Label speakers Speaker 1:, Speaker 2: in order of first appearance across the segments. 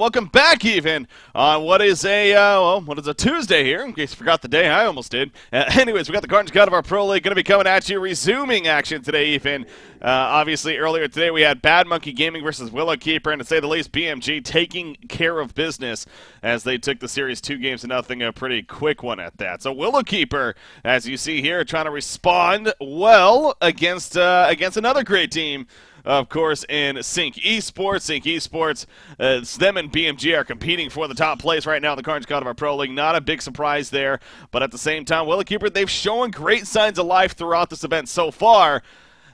Speaker 1: welcome back even on what is a, uh, well, what is a Tuesday here, in case you forgot the day, I almost did. Uh, anyways, we got the Cards God of our Pro League going to be coming at you, resuming action today, even. Uh, obviously, earlier today we had Bad Monkey Gaming versus Willow Keeper, and to say the least, BMG taking care of business as they took the series two games to nothing, a pretty quick one at that. So Willow Keeper, as you see here, trying to respond well against uh, against another great team of course, in Sync Esports. Sync Esports, uh, them and BMG are competing for the top place right now in the Carnage God of our Pro League. Not a big surprise there, but at the same time, Willow Keeper, they've shown great signs of life throughout this event so far.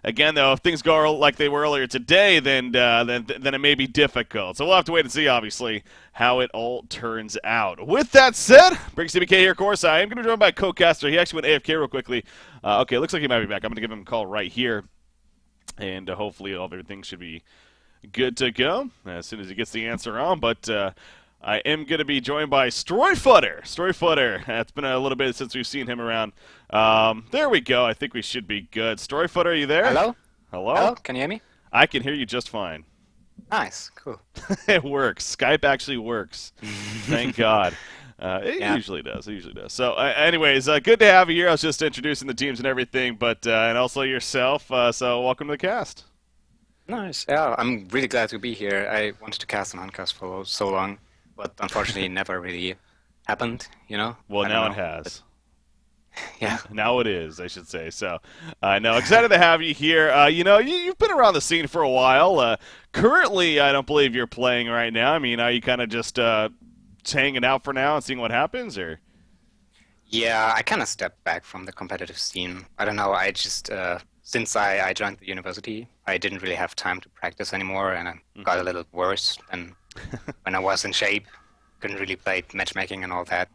Speaker 1: Again, though, if things go like they were earlier today, then uh, then then it may be difficult. So we'll have to wait and see, obviously, how it all turns out. With that said, Briggs CBK here, of course. I am going to be joined by Co-Caster. He actually went AFK real quickly. Uh, okay, looks like he might be back. I'm going to give him a call right here and uh, hopefully all of everything should be good to go as soon as he gets the answer on. But uh, I am going to be joined by Stroyfooter. Stroyfooter. It's been a little bit since we've seen him around. Um, there we go. I think we should be good. Stroyfooter, are you there?
Speaker 2: Hello?
Speaker 1: Hello?
Speaker 2: Hello? Can you hear me?
Speaker 1: I can hear you just fine.
Speaker 2: Nice. Cool.
Speaker 1: it works. Skype actually works. Thank God. Uh, it
Speaker 2: yeah.
Speaker 1: usually does. It usually does. So, uh, anyways, uh, good to have you here. I was just introducing the teams and everything, but uh, and also yourself. Uh, so, welcome to the cast.
Speaker 2: Nice. Yeah, I'm really glad to be here. I wanted to cast an Honcast for so long, but unfortunately, never really happened. You know.
Speaker 1: Well, now
Speaker 2: know,
Speaker 1: it has.
Speaker 2: Yeah.
Speaker 1: Now it is, I should say. So, I uh, know. Excited to have you here. Uh, you know, you, have been around the scene for a while. Uh, currently, I don't believe you're playing right now. I mean, are you kind of just uh, hanging out for now and seeing what happens, or?
Speaker 2: Yeah, I kind of stepped back from the competitive scene. I don't know. I just uh, since I, I joined the university, I didn't really have time to practice anymore, and I mm-hmm. got a little worse than when I was in shape. Couldn't really play matchmaking and all that.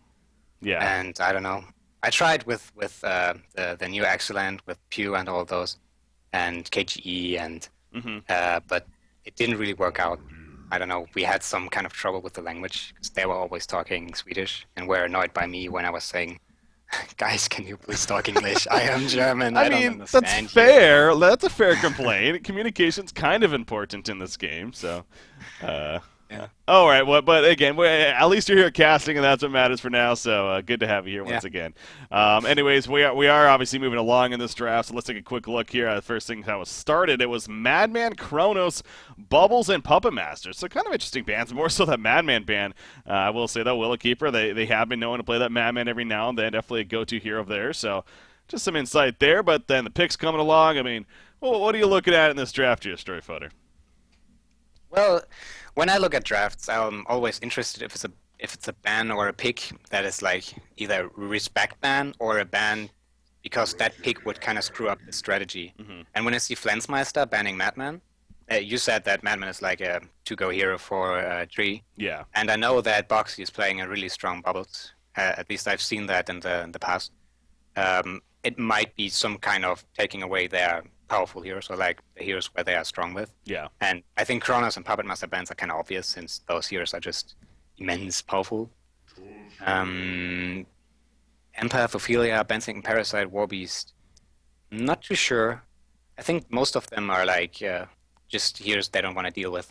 Speaker 1: Yeah.
Speaker 2: And I don't know. I tried with with uh, the the new Excellent with Pew and all those, and KGE and mm-hmm. uh, but it didn't really work out. I don't know, we had some kind of trouble with the language because they were always talking Swedish and were annoyed by me when I was saying, guys, can you please talk English? I am German. I,
Speaker 1: I mean,
Speaker 2: that's
Speaker 1: you. fair. That's a fair complaint. Communication's kind of important in this game, so. Uh,
Speaker 2: yeah.
Speaker 1: All right. Well, but again, at least you're here casting, and that's what matters for now. So uh, good to have you here once
Speaker 2: yeah.
Speaker 1: again. Um, anyways, we are we are obviously moving along in this draft. So let's take a quick look here. at the first thing that was started, it was Madman, Kronos, Bubbles, and Puppet Master. So kind of interesting bands. More so that Madman band. Uh, I will say though, Willow Keeper, they they have been known to play that Madman every now and then. Definitely a go-to hero of theirs. So just some insight there. But then the picks coming along. I mean, well, what are you looking at in this draft here, Storyfooter?
Speaker 2: Well when I look at drafts, I'm always interested if it's a if it's a ban or a pick that is like either respect ban or a ban because that pick would kind of screw up the strategy. Mm-hmm. And when I see Flensmeister banning Madman, uh, you said that Madman is like a to-go hero for uh, Tree.
Speaker 1: Yeah.
Speaker 2: And I know that Boxy is playing a really strong bubbles. Uh, at least I've seen that in the in the past. Um, it might be some kind of taking away their powerful heroes, or like the heroes where they are strong with.
Speaker 1: Yeah.
Speaker 2: And I think Kronos and Puppet Master bands are kind of obvious since those heroes are just immense powerful. Um, Empath, Ophelia, Bensington Parasite, Warbeast. Not too sure. I think most of them are like uh, just heroes they don't want to deal with.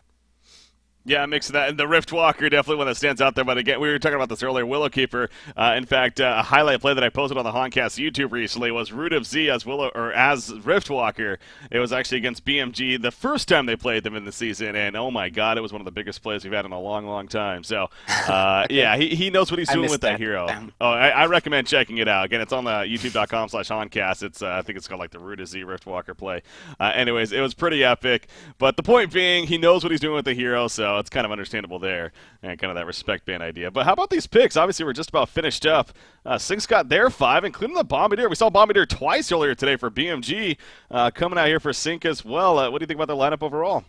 Speaker 1: Yeah, mix of that. And the Rift Walker, definitely one that stands out there. But again, we were talking about this earlier. Willow Keeper. Uh, in fact, uh, a highlight play that I posted on the Honcast YouTube recently was Root of Z as Willow or as Rift Walker. It was actually against BMG the first time they played them in the season, and oh my god, it was one of the biggest plays we've had in a long, long time. So, uh, yeah, he, he knows what he's doing with that, that hero. Oh, I, I, recommend checking it out. Again, it's on the YouTube.com/slash Honcast. It's uh, I think it's called like the Root of Z Rift Walker play. Uh, anyways, it was pretty epic. But the point being, he knows what he's doing with the hero, so it's kind of understandable there, and kind of that respect band idea. But how about these picks? Obviously, we're just about finished up. Uh, Sync's got their five, including the Bombardier. We saw Bombardier twice earlier today for BMG, uh, coming out here for Sync as well. Uh, what do you think about their lineup overall?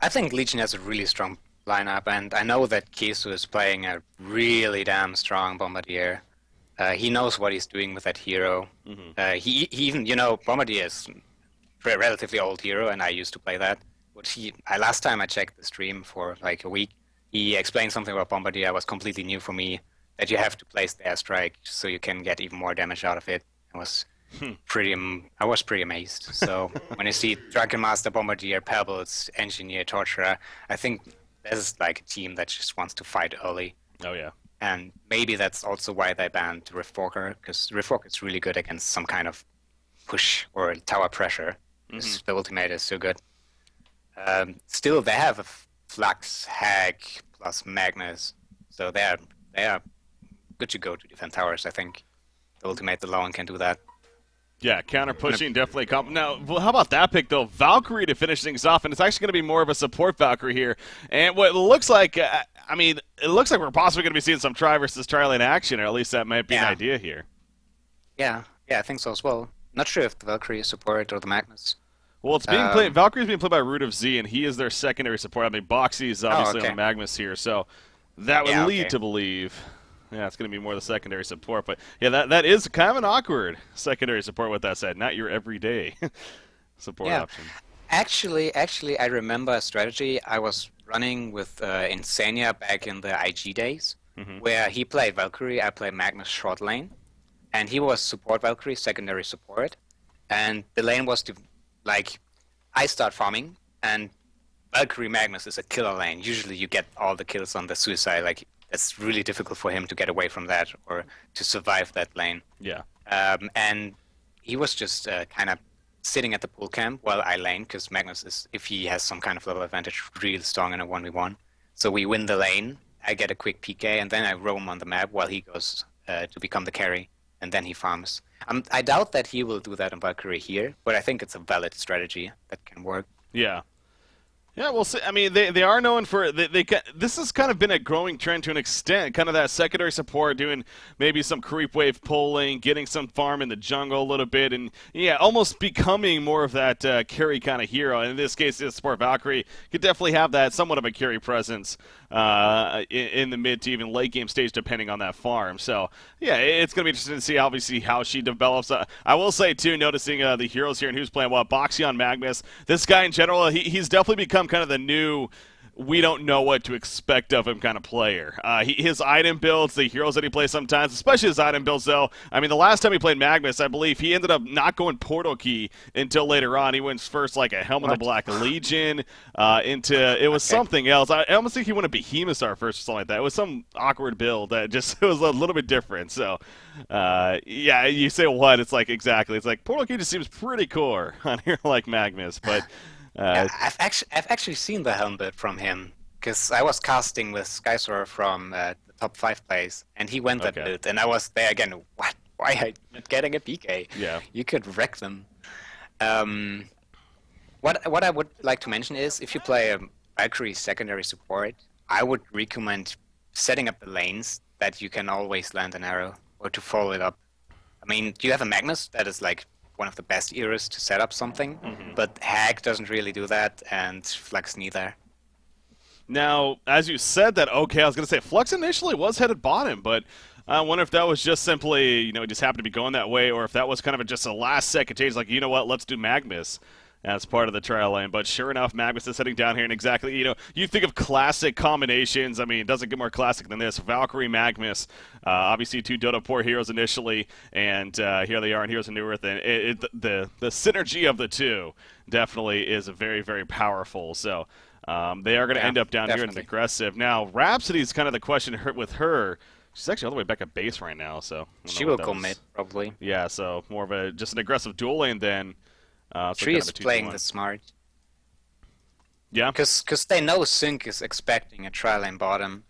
Speaker 2: I think Legion has a really strong lineup, and I know that Kisu is playing a really damn strong Bombardier. Uh, he knows what he's doing with that hero. Mm-hmm. Uh, he, he, even, you know, Bombardier is a relatively old hero, and I used to play that what he I, last time I checked the stream for like a week, he explained something about Bombardier that was completely new for me. That you have to place the airstrike so you can get even more damage out of it. I was hmm. pretty I was pretty amazed. So when I see Dragon Master, Bombardier, Pebbles, Engineer, Torturer, I think this is like a team that just wants to fight early.
Speaker 1: Oh yeah.
Speaker 2: And maybe that's also why they banned Rift Walker, because Rift Walker is really good against some kind of push or tower pressure. Mm-hmm. The ultimate is so good. Um, still, they have a Flux, Hag, plus Magmus, so they are they are good to go to defend towers. I think Ultimate the ultimate alone can do that.
Speaker 1: Yeah, counter pushing definitely. Comp- now, well, how about that pick though? Valkyrie to finish things off, and it's actually going to be more of a support Valkyrie here. And what looks like, uh, I mean, it looks like we're possibly going to be seeing some try versus try in action, or at least that might be yeah. an idea here.
Speaker 2: Yeah, yeah, I think so as well. Not sure if the Valkyrie is support or the Magmus.
Speaker 1: Well, it's being um, played. Valkyrie's being played by Root of Z, and he is their secondary support. I mean, Boxy is obviously oh, okay. on Magmus here, so that would yeah, lead okay. to believe yeah, it's going to be more the secondary support. But yeah, that that is kind of an awkward secondary support. With that said, not your everyday support yeah. option.
Speaker 2: Actually, actually, I remember a strategy I was running with uh, Insania back in the IG days, mm-hmm. where he played Valkyrie, I played Magmus short lane, and he was support Valkyrie, secondary support, and the lane was to like I start farming and Valkyrie Magmus is a killer lane. Usually you get all the kills on the suicide. Like it's really difficult for him to get away from that or to survive that lane.
Speaker 1: Yeah.
Speaker 2: Um, and he was just uh, kind of sitting at the pool camp while I lane because Magmus is, if he has some kind of level advantage, really strong in a 1v1. So we win the lane. I get a quick PK and then I roam on the map while he goes uh, to become the carry and then he farms. Um, I doubt that he will do that in Valkyrie here, but I think it's a valid strategy that can work.
Speaker 1: Yeah. Yeah, well, see, I mean, they, they are known for they, they this has kind of been a growing trend to an extent, kind of that secondary support, doing maybe some creep wave pulling, getting some farm in the jungle a little bit, and yeah, almost becoming more of that uh, carry kind of hero. In this case, the support Valkyrie could definitely have that somewhat of a carry presence uh, in, in, the mid to even late game stage, depending on that farm. So yeah, it's going to be interesting to see obviously how she develops. Uh, I will say too, noticing uh, the heroes here and who's playing what, Boxy Magmus. This guy in general, he, he's definitely become kind of the new we don't know what to expect of him kind of player. Uh, he, his item builds, the heroes that he plays sometimes, especially his item builds, though. I mean, the last time he played Magmus, I believe he ended up not going Portal Key until later on. He went first like a Helm of the Black Legion uh, into it was something else. I, I almost think he went a Behemoth Star first or something like that. It was some awkward build that just it was a little bit different. So, uh, yeah, you say what? It's like exactly. It's like Portal Key just seems pretty core on here like Magmus, but.
Speaker 2: Uh, I've actually I've actually seen the helmet from him because I was casting with Skysor from uh, the top five place, and he went that okay. build, and I was there again. What? Why are you not getting a PK?
Speaker 1: Yeah,
Speaker 2: you could wreck them. Um, what what I would like to mention is if you play a Valkyrie secondary support, I would recommend setting up the lanes that you can always land an arrow or to follow it up. I mean, do you have a Magmus that is like one of the best eras to set up something, mm-hmm. but Hag doesn't really do that, and Flux neither.
Speaker 1: Now, as you said that, okay, I was going to say Flux initially was headed bottom, but I wonder if that was just simply, you know, it just happened to be going that way, or if that was kind of a, just a last second change, like, you know what, let's do Magmus as part of the trial lane. But sure enough, Magmus is sitting down here, and exactly, you know, you think of classic combinations. I mean, it doesn't get more classic than this. Valkyrie, Magmus, uh, obviously two Dota 4 heroes initially, and uh, here they are in Heroes of Newerth. And it, it, the, the synergy of the two definitely is very, very powerful. So um, they are going to yeah, end up down definitely. here in aggressive. Now, Rhapsody's kind of the question hurt with her. She's actually all the way back at base right now, so
Speaker 2: she will go mid probably.
Speaker 1: Yeah, so more of a just an aggressive dual lane then.
Speaker 2: Uh, so Tree is playing the smart.
Speaker 1: Yeah.
Speaker 2: Because they know Sync is expecting a trial lane bottom,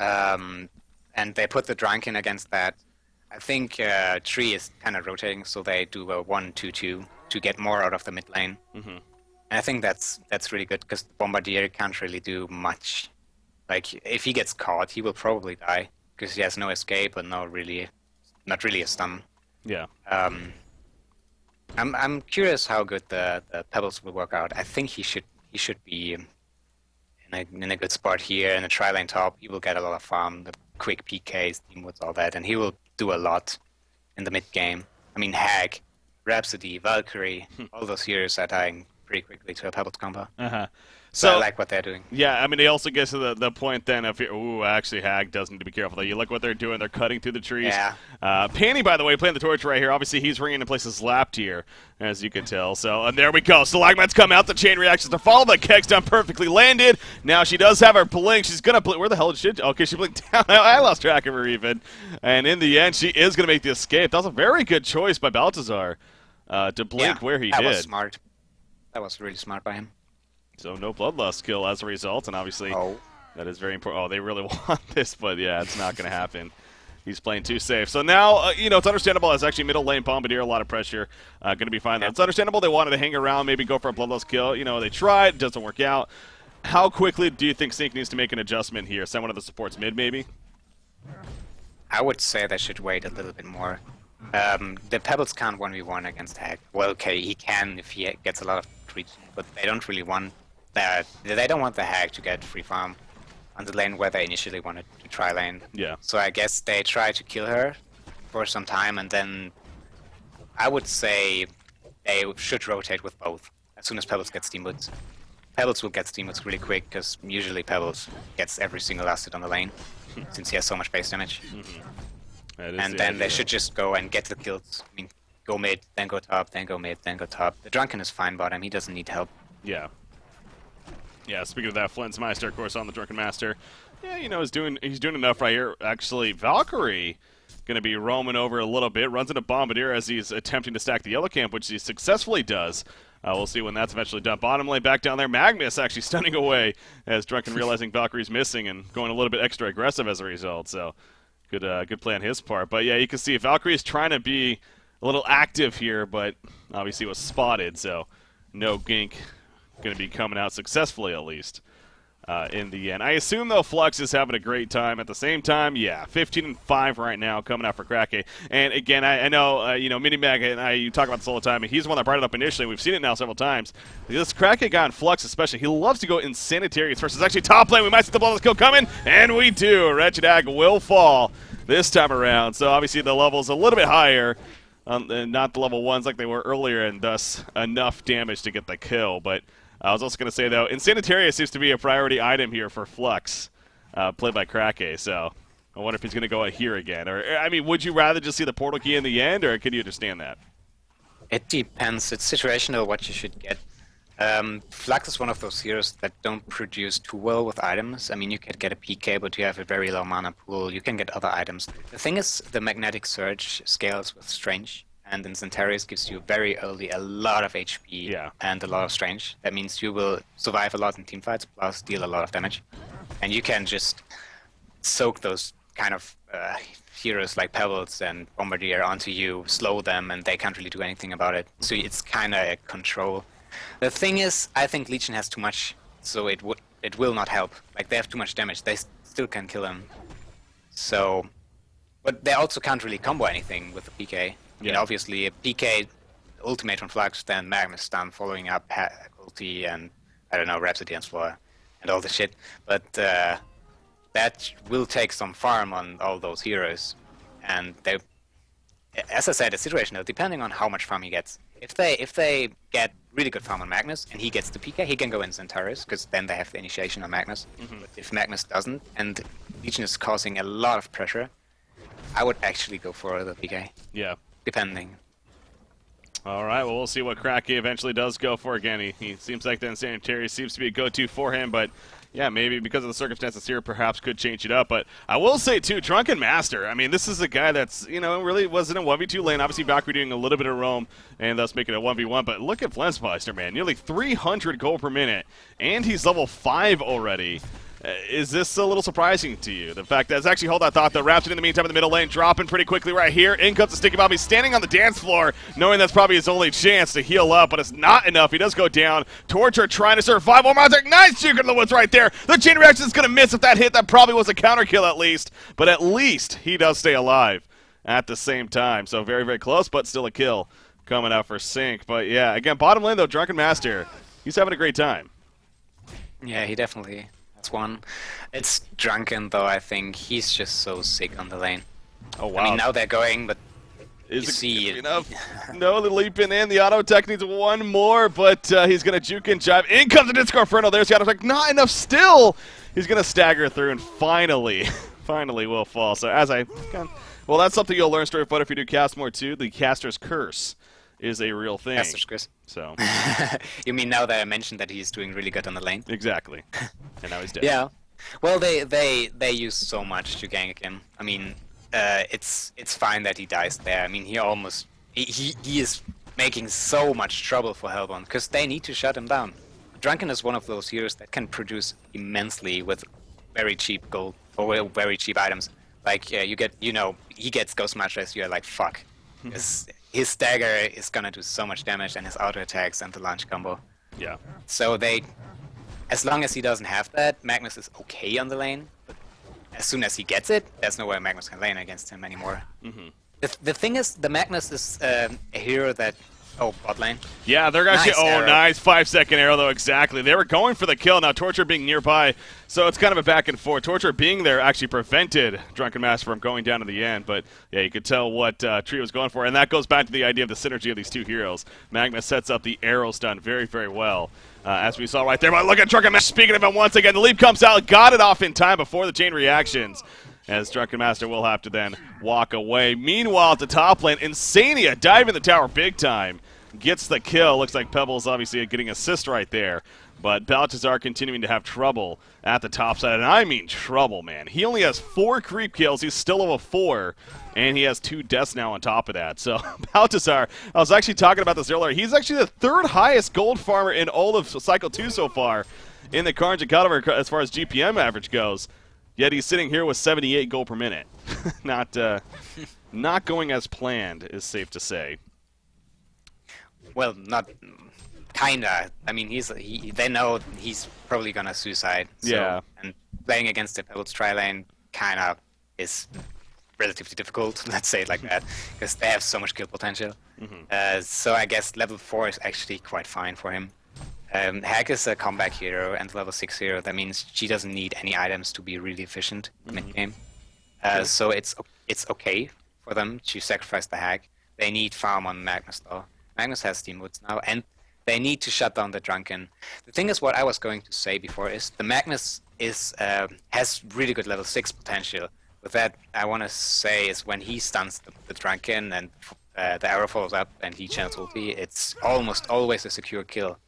Speaker 2: um, and they put the Drunken against that. I think uh, Tree is kind of rotating, so they do a one-two-two to get more out of the mid lane. Mm-hmm. And I think that's that's really good because Bombardier can't really do much. Like if he gets caught, he will probably die because he has no escape and no really, not really a stun.
Speaker 1: Yeah.
Speaker 2: Um, I'm I'm curious how good the, the pebbles will work out. I think he should he should be in a in a good spot here in the tri lane top. He will get a lot of farm, the quick PKs, team with all that, and he will do a lot in the mid game. I mean, Hag, Rhapsody, Valkyrie, all those heroes are dying pretty quickly to a Pebbles combo.
Speaker 1: Uh-huh.
Speaker 2: So, so I like what they're doing.
Speaker 1: Yeah, I mean, it also gets to the, the point then of, ooh, actually, Hag does need to be careful. Though. You look what they're doing. They're cutting through the trees.
Speaker 2: Yeah.
Speaker 1: Uh, Panny, by the way, playing the torch right here. Obviously, he's ringing in places lapped here, as you can tell. So, and there we go. Stalagmites come out. The chain reactions to follow. The keg's done perfectly landed. Now she does have her blink. She's going to blink. Where the hell did she? Okay, she blinked down. I lost track of her even. And in the end, she is going to make the escape. That was a very good choice by Baltazar uh, to blink
Speaker 2: yeah,
Speaker 1: where he
Speaker 2: that
Speaker 1: did.
Speaker 2: That was smart. That was really smart by him.
Speaker 1: So no bloodlust kill as a result, and obviously
Speaker 2: oh.
Speaker 1: that is very important. Oh, they really want this, but yeah, it's not going to happen. He's playing too safe. So now, uh, you know, it's understandable. It's actually middle lane Bombardier, a lot of pressure. Uh, going to be fine. Yeah. It's understandable they wanted to hang around, maybe go for a bloodlust kill. You know, they tried, it doesn't work out. How quickly do you think Sync needs to make an adjustment here? Send one of the supports mid, maybe?
Speaker 2: I would say they should wait a little bit more. Um, the Pebbles can't 1v1 against Hag. Well, okay, he can if he gets a lot of treats, but they don't really want that they don't want the Hag to get free farm on the lane where they initially wanted to try lane.
Speaker 1: Yeah.
Speaker 2: So I guess they try to kill her for some time, and then I would say they should rotate with both as soon as Pebbles gets steam boots. Pebbles will get steam boots really quick because usually Pebbles gets every single asset on the lane since he has so much base damage. Mm -hmm. And the then idea. they should just go and get the kills. I mean, go mid, then go top, then go mid, then go top. The Drunken is fine bottom. He doesn't need help.
Speaker 1: Yeah. Yeah, speaking of that, Flensmeister, of course, on the Drunken Master. Yeah, you know, he's doing he's doing enough right here. Actually, Valkyrie going to be roaming over a little bit. Runs into Bombardier as he's attempting to stack the yellow camp, which he successfully does. Uh, we'll see when that's eventually done. Bottom lane back down there. Magmus actually stunning away as Drunken realizing Valkyrie's missing and going a little bit extra aggressive as a result. So good uh, good play on his part. But yeah, you can see Valkyrie is trying to be a little active here, but obviously was spotted. So no gank going to be coming out successfully at least. Uh, in the end. I assume though Flux is having a great time. At the same time, yeah, 15 and five right now coming out for Kraken. And again, I, I know uh, you know Minimag and I you talk about this all the time, he's the one that brought it up initially. We've seen it now several times. This Kraken guy in Flux, especially, he loves to go Insanitarius versus actually top lane. We might see the bloodless kill coming, and we do. Wretched Hag will fall this time around. So obviously the level's a little bit higher. Um, not the level ones like they were earlier, and thus enough damage to get the kill. But I was also going to say, though, Insanitaria seems to be a priority item here for Flux, uh, played by Krake, so I wonder if he's going to go here again. Or, I mean, would you rather just see the portal key in the end, or can you understand that?
Speaker 2: It depends. It's situational what you should get. Um, Flux is one of those heroes that don't produce too well with items. I mean, you can get a PK, but you have a very low mana pool. You can get other items. The thing is, the Magnetic Surge scales with Strange and then Centaurus gives you very early a lot of HP
Speaker 1: yeah.
Speaker 2: and a lot of strength. That means you will survive a lot in teamfights, plus deal a lot of damage. And you can just soak those kind of uh, heroes like Pebbles and Bombardier onto you, slow them, and they can't really do anything about it. So it's kind of a control. The thing is, I think Legion has too much, so it would it will not help. Like they have too much damage, they still can kill him. So, but they also can't really combo anything with the PK. I mean, obviously, a PK ultimate from Flux, then Magmus stun following up ha- ulti and, I don't know, Rhapsody and Explorer and all the shit. But uh, that will take some farm on all those heroes. And they, as I said, it's situational, depending on how much farm he gets. If they if they get really good farm on Magmus and he gets the PK, he can go in Centaurus because then they have the initiation on Magmus. Mm-hmm. But if Magmus doesn't and Legion is causing a lot of pressure, I would actually go for the PK.
Speaker 1: Yeah
Speaker 2: depending.
Speaker 1: All right, well, we'll see what Kraken eventually does go for again. He, he seems like the Insanitary seems to be a go-to for him, but yeah, maybe because of the circumstances here, perhaps could change it up. But I will say, too, Drunken Master, I mean, this is a guy that's, you know, really wasn't a 1v2 lane. Obviously, Valkyrie doing a little bit of roam and thus making it a 1v1. But look at Flensmeister, man. Nearly 300 gold per minute, and he's level 5 already. Uh, is this a little surprising to you? The fact that it's actually hold that thought. The Rhapsody in the meantime in the middle lane dropping pretty quickly right here. In comes the Sticky. He's standing on the dance floor, knowing that's probably his only chance to heal up, but it's not enough. He does go down. Torture trying to survive. Oh, Monster, nice juke in the woods right there. The chain reaction is going to miss if that hit. That probably was a counter kill at least, but at least he does stay alive at the same time. So very, very close, but still a kill coming out for Sync. But yeah, again, bottom lane though, Drunken Master, he's having a great time.
Speaker 2: Yeah, he definitely that's one. It's Drunken though. I think he's just so sick on the lane.
Speaker 1: Oh wow!
Speaker 2: I mean, now they're going, but
Speaker 1: Is
Speaker 2: You
Speaker 1: it
Speaker 2: see it.
Speaker 1: enough? no, the leaping in. The auto tech needs one more, but uh, he's going to juke and jive. In comes the Disco Inferno. There's the auto tech. Not enough still. He's going to stagger through and finally, finally will fall. So as I, well, that's something you'll learn straight foot if you do cast more too. The caster's curse is a real thing.
Speaker 2: That's Chris.
Speaker 1: So
Speaker 2: you mean now that I mentioned that he's doing really good on the lane?
Speaker 1: exactly, and now he's dead.
Speaker 2: Yeah. Well, they they they use so much to gank him. I mean, uh, it's it's fine that he dies there. I mean, he almost he he, he is making so much trouble for Hellbourne because they need to shut him down. Drunken is one of those heroes that can produce immensely with very cheap gold or very cheap items. Like uh, you get, you know, he gets Ghost Marchers, you're like fuck. his stagger is gonna do so much damage and his auto attacks and the launch combo.
Speaker 1: Yeah.
Speaker 2: So they, as long as he doesn't have that, Magmus is okay on the lane. But as soon as he gets it, there's no way Magmus can lane against him anymore.
Speaker 1: Mm-hmm.
Speaker 2: The, the thing is, the Magmus is um, a hero that. Oh, bot lane.
Speaker 1: Yeah, they're actually.
Speaker 2: Nice
Speaker 1: oh,
Speaker 2: arrow.
Speaker 1: nice five second arrow though. Exactly. They were going for the kill. Now Torture being nearby, so it's kind of a back and forth. Torture being there actually prevented Drunken Master from going down to the end. But yeah, you could tell what uh, Tree was going for, and that goes back to the idea of the synergy of these two heroes. Magma sets up the arrow stun very, very well. Uh, as we saw right there, but look at Drunken Master speaking of him once again. The leap comes out, got it off in time before the chain reactions as Drunken Master will have to then walk away. Meanwhile, at the top lane, Insania diving the tower big time. Gets the kill. Looks like Pebbles obviously getting assist right there. But Baltazar continuing to have trouble at the top side. And I mean trouble, man. He only has four creep kills. He's still over four. And he has two deaths now on top of that. So Baltazar, I was actually talking about this earlier. He's actually the third highest gold farmer in all of Cycle 2 so far in the Carnage and as far as GPM average goes. Yet he's sitting here with 78 gold per minute. not uh, not going as planned, is safe to say.
Speaker 2: Well, not kinda. I mean, he's he. They know he's probably gonna suicide. So,
Speaker 1: Yeah.
Speaker 2: And playing against the Pebbles tri lane kinda is relatively difficult. Let's say it like that, because they have so much kill potential. Mhm. Uh, so I guess level four is actually quite fine for him. Um, Hag is a comeback hero and level six hero. That means she doesn't need any items to be really efficient mid game. Uh, so it's it's okay for them to sacrifice the Hag. They need farm on Magmus though. Magmus has Steam Boots now, and they need to shut down the Drunken. The thing is, what I was going to say before is the Magmus is uh, has really good level six potential. With that, I want to say is when he stuns the, the Drunken and uh, the arrow follows up and he channels ulti, it's almost always a secure kill.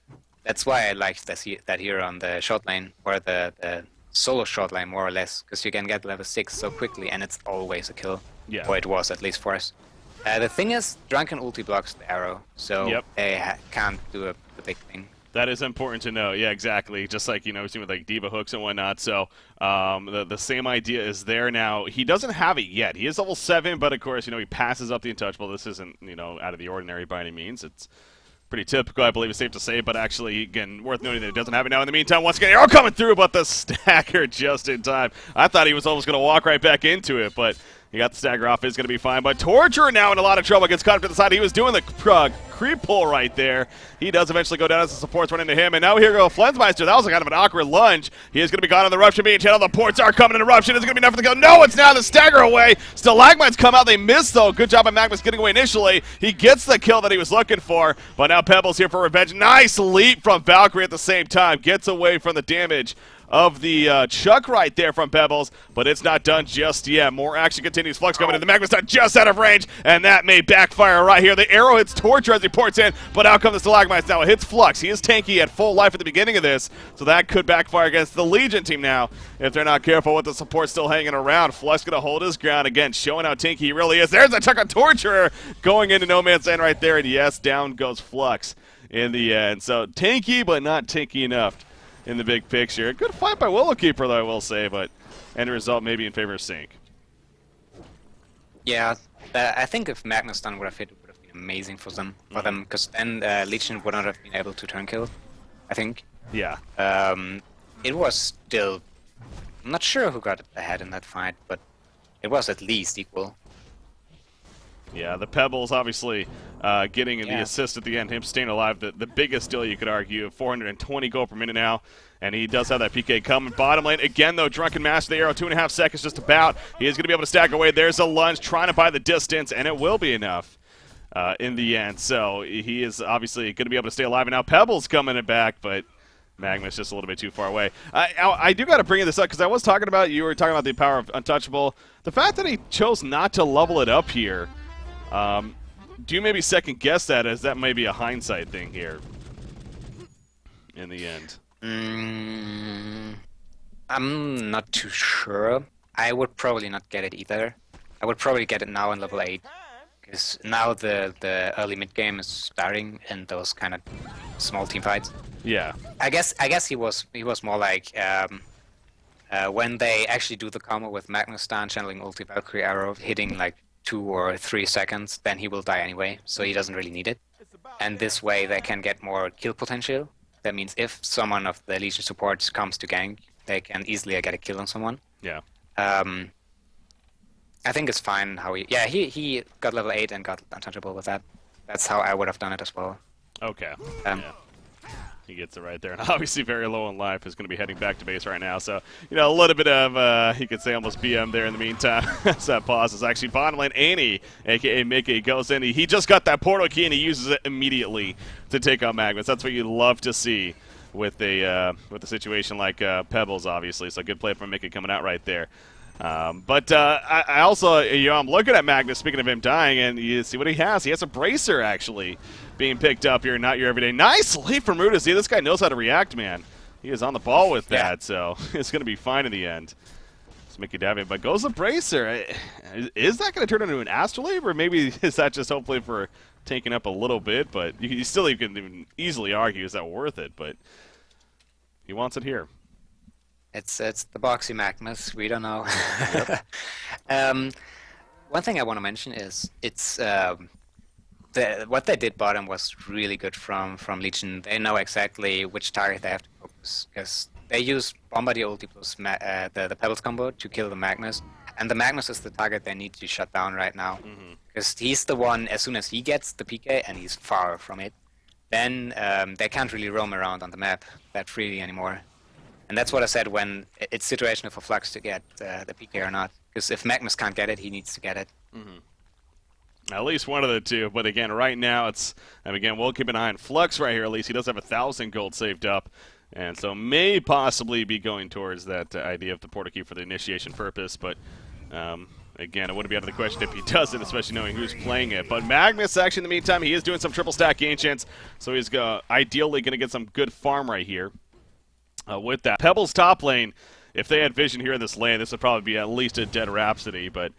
Speaker 2: That's why I liked that, he- that here on the short lane or the, the solo short lane more or less, because you can get level six so quickly and it's always a kill.
Speaker 1: Yeah.
Speaker 2: Or it was at least for us. Uh, the thing is, Drunken ulti blocks the arrow, so
Speaker 1: Yep.
Speaker 2: they ha- can't do a, the big thing.
Speaker 1: That is important to know. Yeah, exactly. Just like you know, we've seen with like diva hooks and whatnot. So um, the the same idea is there now. He doesn't have it yet. He is level seven, but of course, you know, he passes up the untouchable. This isn't you know out of the ordinary by any means. It's pretty typical, I believe it's safe to say. But actually, again, worth noting that it doesn't have it now. In the meantime, once again, arrow coming through, but the stagger just in time. I thought he was almost going to walk right back into it, but he got the stagger off. Is going to be fine. But Torture now in a lot of trouble. Gets cut up to the side. He was doing the uh, creep pull right there. He does eventually go down as the supports run into him. And now here go Flensmeister. That was kind of an awkward lunge. He is going to be gone on the eruption being channeled. The ports are coming in eruption. Is going to be enough for the kill. No, it's now the stagger away. Stalagmites come out. They miss though. Good job by Magmus getting away initially. He gets the kill that he was looking for. But now Pebbles here for revenge. Nice leap from Valkyrie at the same time. Gets away from the damage of the uh, Chuck right there from Pebbles, but it's not done just yet. More action continues. Flux coming in. The not just out of range, and that may backfire right here. The arrow hits Torture as he ports in, but out comes the Stalagmites now. It hits Flux. He is tanky at full life at the beginning of this, so that could backfire against the Legion team now if they're not careful with the support still hanging around. Flux going to hold his ground again, showing how tanky he really is. There's a Chuck of Torture going into No Man's Land right there, and yes, down goes Flux in the end. So tanky, but not tanky enough in the big picture. Good fight by Willowkeeper, though, I will say, but end result maybe in favor of Sync.
Speaker 2: Yeah, uh, I think if Magmus Stun would have hit, it would have been amazing for them, for them, because then uh, Legion would not have been able to turn kill. I think.
Speaker 1: Yeah.
Speaker 2: Um, it was still. I'm not sure who got ahead in that fight, but it was at least equal.
Speaker 1: Yeah, the Pebbles obviously uh, getting in
Speaker 2: Yeah.
Speaker 1: the assist at the end, him staying alive, the, the biggest deal you could argue, 420 goal per minute now. And he does have that PK coming. Bottom lane, again, though, Drunken Master, the arrow, two and a half seconds just about. He is going to be able to stack away. There's a lunge, trying to buy the distance, and it will be enough uh, in the end. So he is obviously going to be able to stay alive. And now Pebbles coming it back, but Magma's just a little bit too far away. I, I, I do got to bring this up because I was talking about, you were talking about the power of Untouchable. The fact that he chose not to level it up here, um, do you maybe second guess that as that may be a hindsight thing here in the end?
Speaker 2: Mm, I'm not too sure. I would probably not get it either. I would probably get it now in level 8. Because now the, the early mid game is starting in those kind of small team fights.
Speaker 1: Yeah.
Speaker 2: I guess I guess he was he was more like um, uh, when they actually do the combo with Magmus Stan channeling ulti Valkyrie arrow hitting like two or three seconds, then he will die anyway, so he doesn't really need it. And this way they can get more kill potential. That means if someone of the Legion supports comes to gank, they can easily get a kill on someone.
Speaker 1: Yeah.
Speaker 2: Um, I think it's fine how he yeah he he got level eight and got untouchable with that. That's how I would have done it as well.
Speaker 1: Okay.
Speaker 2: Um,
Speaker 1: Yeah. He gets it right there. And obviously very low in life is going to be heading back to base right now. So, you know, a little bit of, uh, he could say almost BM there in the meantime. As that pause is actually bottom lane. Annie, a.k.a. Mickey, goes in. He, just got that portal key and he uses it immediately to take on Magmus. That's what you love to see with a, uh, with a situation like uh, Pebbles, obviously. So good play from Mickey coming out right there. Um, but uh, I, I also, you know, I'm looking at Magmus. Speaking of him dying, and you see what he has. He has a bracer actually being picked up here. Not your everyday. Nice lead from Ruda. See, this guy knows how to react, man. He is on the ball with
Speaker 2: Yeah.
Speaker 1: that, so it's going to be fine in the end. It's Mickey Davian, but goes the bracer. Is that going to turn into an astrolabe, or maybe is that just hopefully for taking up a little bit? But you, you still you can even easily argue is that worth it? But he wants it here.
Speaker 2: It's it's the boxy Magmus. We don't know. um, one thing I want to mention is it's um, the what they did bottom was really good from from Legion. They know exactly which target they have to focus because they use Bombardier ulti plus ma- uh, the the Pebbles combo to kill the Magmus, and the Magmus is the target they need to shut down right now because he's the one. As soon as he gets the PK and he's far from it, then um, they can't really roam around on the map that freely anymore. And that's what I said when it's situational for Flux to get uh, the PK or not. Because if Magmus can't get it, he needs to get it.
Speaker 1: At least one of the two. But again, right now it's and again we'll keep an eye on Flux right here. At least he does have a thousand gold saved up, and so may possibly be going towards that uh, idea of the porta key for the initiation purpose. But um, again, it wouldn't be out of the question if he doesn't, especially knowing who's playing it. But Magmus actually in the meantime he is doing some triple stack ancients, so he's uh, ideally going to get some good farm right here uh, with that. Pebbles top lane, if they had vision here in this lane, this would probably be at least a dead Rhapsody, but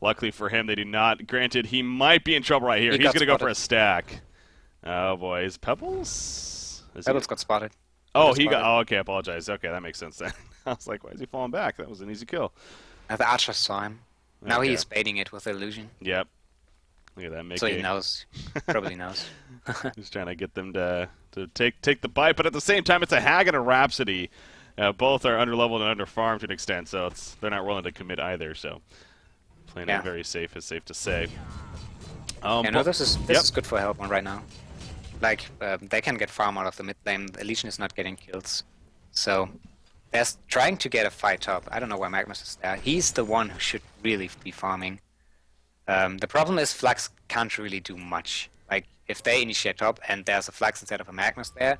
Speaker 1: luckily for him, they do not. Granted, he might be in trouble right here.
Speaker 2: He
Speaker 1: He's going to go for a stack. Oh, boy. Is Pebbles? Is he-
Speaker 2: Pebbles got spotted.
Speaker 1: Oh, he got. Oh, okay, I apologize. Okay, that makes sense then. I was like, why is he falling back? That was an easy kill.
Speaker 2: Uh, the archer saw him. Now
Speaker 1: Okay.
Speaker 2: he's baiting it with illusion.
Speaker 1: Yep. Look at that, Mickey.
Speaker 2: So he knows. Probably knows.
Speaker 1: He's trying to get them to to take take the bite, but at the same time, it's a Hag and a Rhapsody. Uh, both are under leveled and under farmed to an extent, so it's they're not willing to commit either. So playing
Speaker 2: Yeah.
Speaker 1: it very safe is safe to say. Um,
Speaker 2: yeah, no, this is this
Speaker 1: yep.
Speaker 2: is good for Hellborn right now. Like um, they can get farm out of the mid lane. The Legion is not getting kills, so they're trying to get a fight top. I don't know why Magmus is there. He's the one who should really be farming. Um, the problem is Flux can't really do much. Like if they initiate top and there's a Flux instead of a Magmus there,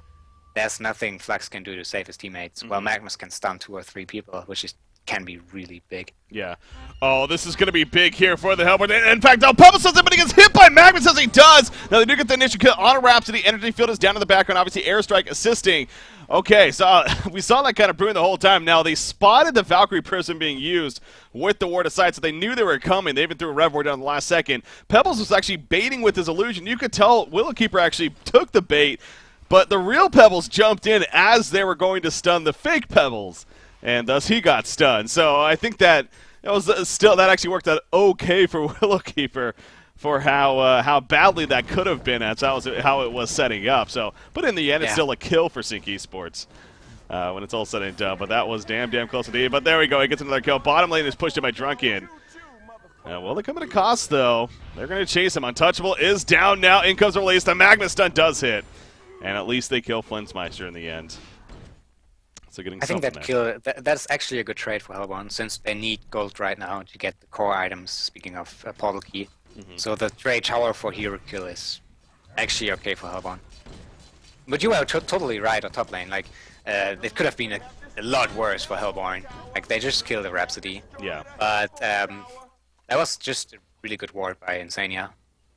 Speaker 2: there's nothing Flux can do to save his teammates. While Magmus can stun two or three people, which is can be really big.
Speaker 1: Yeah. Oh, this is going to be big here for the Hellborn. In fact, Pebbles says it, but he gets hit by Magmus as he does. Now they do get the initial kill on a Rhapsody. Energy field is down in the background. Obviously, Airstrike assisting. Okay, so uh, we saw that kind of brewing the whole time. Now they spotted the Valkyrie Prism being used with the ward of Sight, so they knew they were coming. They even threw a Rev Ward down the last second. Pebbles was actually baiting with his illusion. You could tell Willowkeeper actually took the bait, but the real Pebbles jumped in as they were going to stun the fake Pebbles and thus he got stunned. So I think that it was uh, still that actually worked out okay for Willowkeeper for how uh, how badly that could have been as that was how it was setting up. So, but in the end, it's still a kill for Sync Esports. Uh, when it's all said and done, but that was damn, damn close indeed. But there we go. He gets another kill. Bottom lane is pushed in by Drunken. Uh, well, they come at a cost, though. They're going to chase him. Untouchable is down now. In comes the release. The Magma Stun does hit. And at least they kill Flensmeister in the end. So getting
Speaker 2: I think that kill that, that's actually a good trade for Hellborn since they need gold right now to get the core items. Speaking of uh, portal key,
Speaker 1: Mm-hmm.
Speaker 2: so the trade tower for hero kill is actually okay for Hellborn. But you are to- totally right on top lane. Like uh, it could have been a, a lot worse for Hellborn. Like they just killed the Rhapsody,
Speaker 1: Yeah.
Speaker 2: but um, that was just a really good ward by Insania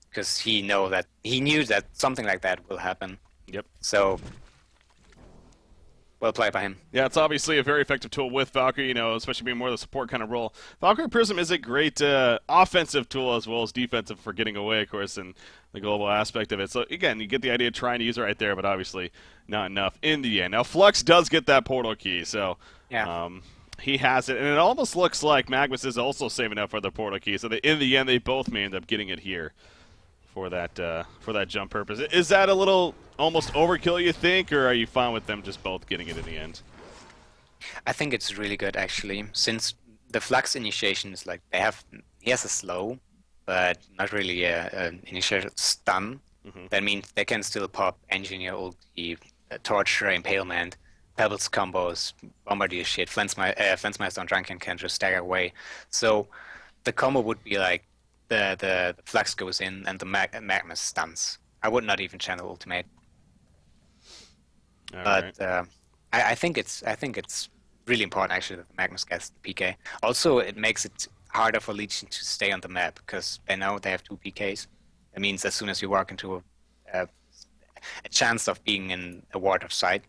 Speaker 2: because he know that he knew that something like that will happen.
Speaker 1: Yep.
Speaker 2: So well played by him.
Speaker 1: Yeah, it's obviously a very effective tool with Valkyrie, you know, especially being more of the support kind of role. Valkyrie Prism is a great uh, offensive tool as well as defensive for getting away, of course, and the global aspect of it. So, again, you get the idea of trying to use it right there, but obviously not enough in the end. Now, Flux does get that portal key, so
Speaker 2: Yeah.
Speaker 1: um, he has it, and it almost looks like Magmus is also saving up for the portal key, so they, in the end, they both may end up getting it here for that uh, for that jump purpose. Is that a little almost overkill, you think, or are you fine with them just both getting it in the end?
Speaker 2: I think it's really good actually, since the flux initiation is like they have he has a slow, but not really a, an initial stun. That means they can still pop engineer ulti, uh, torture, impalement, pebbles combos, bombardier shit, Flensmeister, uh, Flensmeister and Drunken can just stagger away. So the combo would be like the the, flux goes in and the mag- magma stuns. I would not even channel ultimate.
Speaker 1: All
Speaker 2: but
Speaker 1: right.
Speaker 2: uh, I, I think it's I think it's really important actually that the Magmus gets the PK. Also, it makes it harder for Legion to stay on the map because they know they have two PKs. That means as soon as you walk into a, a, a chance of being in a ward of sight,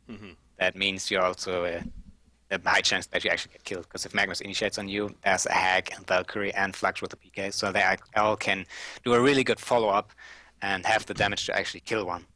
Speaker 2: that means you're also uh, high chance that you actually get killed. Because if Magmus initiates on you, there's a Hag and Valkyrie and Flux with the PK, so they all can do a really good follow up and have the damage to actually kill one.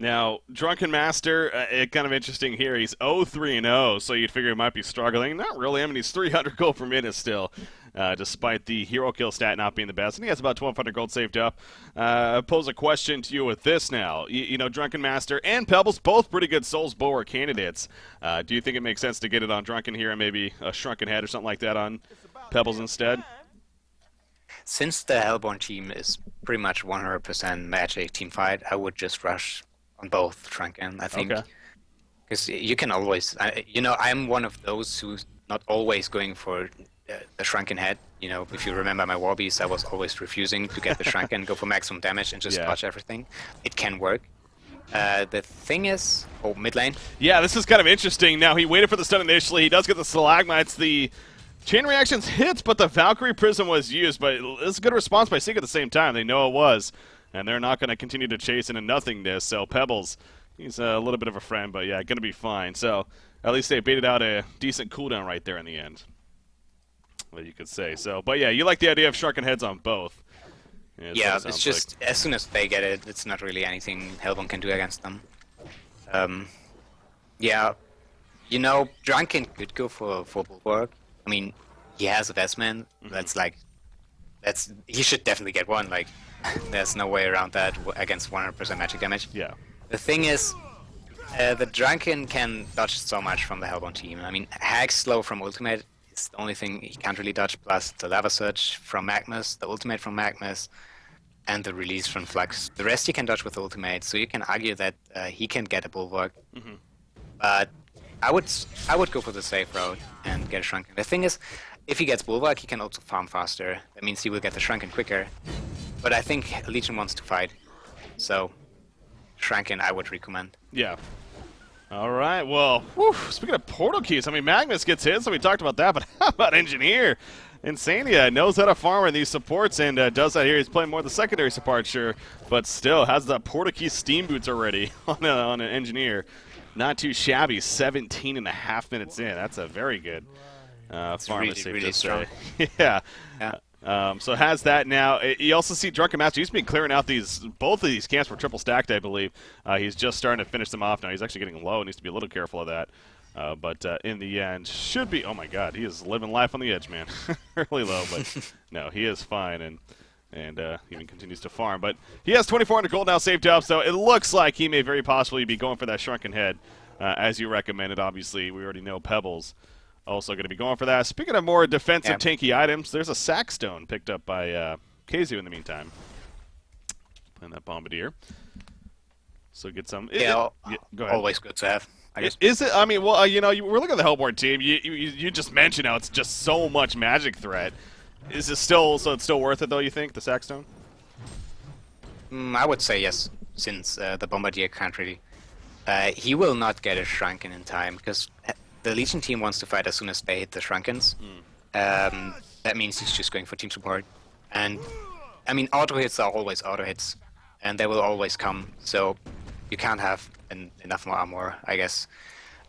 Speaker 1: Now, Drunken Master, uh, kind of interesting here. He's 0-3 0, so you'd figure he might be struggling. Not really. I mean, he's 300 gold per minute still, uh, despite the hero kill stat not being the best. And he has about 1,200 gold saved up. Uh, pose a question to you with this now. You, you know, Drunken Master and Pebbles, both pretty good Souls Bower candidates. Uh, do you think it makes sense to get it on Drunken here and maybe a Shrunken Head or something like that on Pebbles instead?
Speaker 2: Since the Hellborn team is pretty much 100% magic team fight, I would just rush on both Shrunken. I think
Speaker 1: Okay.
Speaker 2: because you can always, I, you know, I'm one of those who's not always going for the Shrunken head. You know, if you remember my Warbeast, I was always refusing to get the Shrunken, go for maximum damage, and just
Speaker 1: Yeah.
Speaker 2: everything. It can work. Uh, the thing is, oh, mid lane.
Speaker 1: Yeah, this is kind of interesting. Now, he waited for the stun initially. He does get the stalagmites. The chain reactions hits, but the Valkyrie Prism was used. But it's a good response by Seek at the same time. They know it was. And they're not going to continue to chase into nothingness. So, Pebbles, he's a little bit of a friend, but yeah, going to be fine. So, at least they baited out a decent cooldown right there in the end. What you could say. So, but yeah, you like the idea of sharking heads on both. Yeah,
Speaker 2: yeah,
Speaker 1: it
Speaker 2: it's just as soon as they get it, it's not really anything Hellborn can do against them. Um, yeah, you know, Drunken could go for for Bulwark. I mean, he has a Vestman.
Speaker 1: Mm-hmm.
Speaker 2: That's like, that's he should definitely get one. Like, there's no way around that against 100% magic damage.
Speaker 1: Yeah.
Speaker 2: The thing is, uh, the Drunken can dodge so much from the Hellborn team. I mean, Hag slow from ultimate is the only thing he can't really dodge, plus the Lava Surge from Magmus, the ultimate from Magmus, and the release from Flux. The rest he can dodge with ultimate, so you can argue that uh, he can get a Bulwark. But I would I would go for the safe route and get a Shrunken. The thing is, if he gets Bulwark, he can also farm faster. That means he will get the Shrunken quicker. But I think Legion wants to fight, so Shrunken I would recommend.
Speaker 1: Yeah. All right. Well, whew, speaking of portal keys, I mean, Magmus gets hit, so we talked about that. But how about Engineer? Insania knows how to farm in these supports and uh, does that here. He's playing more the secondary support, sure, but still has the portal key steam boots already on, a, on an Engineer. Not too shabby. 17 and a half minutes in. That's a very good uh, farm.
Speaker 2: really, really strong.
Speaker 1: yeah.
Speaker 2: Yeah.
Speaker 1: Um, so has that now. You also see Drunken Master. He's been clearing out these. Both of these camps were triple stacked, I believe. Uh, he's just starting to finish them off now. He's actually getting low. Needs to be a little careful of that. Uh, but uh, in the end, should be. Oh my God, he is living life on the edge, man. really low, but no, he is fine and and uh, even continues to farm. But he has 2,400 gold now saved up, so it looks like he may very possibly be going for that shrunken head, uh, as you recommended. Obviously, we already know Pebbles also going to be going for that. Speaking of more defensive
Speaker 2: Yeah.
Speaker 1: tanky items, there's a Sackstone picked up by uh, Kazu in the meantime. Playing that Bombardier. So get some.
Speaker 2: Yeah,
Speaker 1: it- go ahead.
Speaker 2: always good to have. I guess.
Speaker 1: Is it? I mean, well, uh, you know, you, we're looking at the Hellborn team. You, you you just mentioned how it's just so much magic threat. Is it still so? It's still worth it though? You think the Sackstone?
Speaker 2: Mm, I would say yes, since uh, the Bombardier can't really. Uh, he will not get a Shrunken in time because the Legion team wants to fight as soon as they hit the Shrunkens. Um, that means he's just going for team support. And I mean, auto hits are always auto hits, and they will always come. So you can't have en- enough more armor, I guess,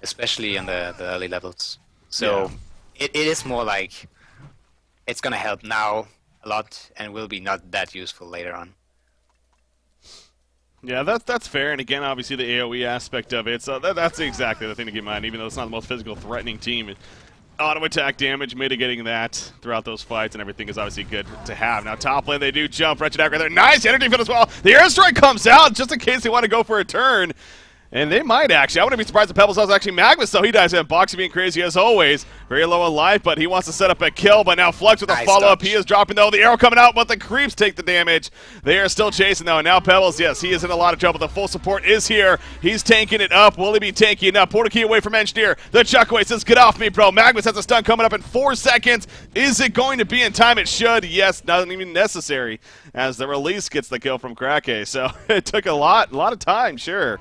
Speaker 2: especially in the, the early levels. So it, it is more like it's gonna help now a lot and will be not that useful later on.
Speaker 1: Yeah, that's that's fair. And again, obviously the AOE aspect of it. So that, that's exactly the thing to keep in mind. Even though it's not the most physical, threatening team, auto attack damage, mitigating that throughout those fights and everything is obviously good to have. Now top lane, they do jump. Wretched Aggro there. Nice energy field as well. The airstrike comes out just in case they want to go for a turn. And they might actually. I wouldn't be surprised if Pebbles was actually Magmus, though. He dies in. Boxy being crazy as always. Very low in life, but he wants to set up a kill. But now Flux with a
Speaker 2: Nice
Speaker 1: follow up.
Speaker 2: dodge.
Speaker 1: He is dropping, though. The arrow coming out, but the creeps take the damage. They are still chasing, though. And now Pebbles, yes, he is in a lot of trouble. The full support is here. He's tanking it up. Will he be tanking it up? Portal key away from Engineer. The chuckaway says, Get off me, bro. Magmus has a stun coming up in four seconds. Is it going to be in time? It should. Yes, not even necessary as the release gets the kill from Krake. So it took a lot, a lot of time, sure.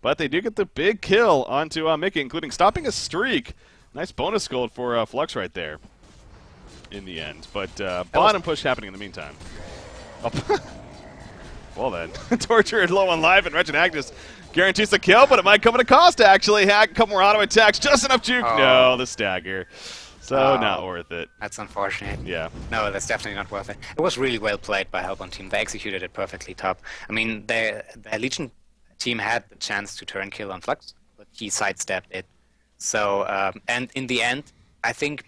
Speaker 1: But they do get the big kill onto uh, Mickey, including stopping a streak. Nice bonus gold for uh, Flux right there in the end. But uh, bottom push happening in the meantime. Oh, well then, Torture is low on life, and Wretched Agnes guarantees the kill, but it might come at a cost, actually. Hag, a couple more auto attacks, just enough juke.
Speaker 2: Oh.
Speaker 1: No, the stagger. So
Speaker 2: Oh.
Speaker 1: not worth it.
Speaker 2: That's unfortunate.
Speaker 1: Yeah.
Speaker 2: No, that's definitely not worth it. It was really well played by Hellbourne team. They executed it perfectly top. I mean, the the Legion team had the chance to turn kill on Flux, but he sidestepped it. So, um, and in the end, I think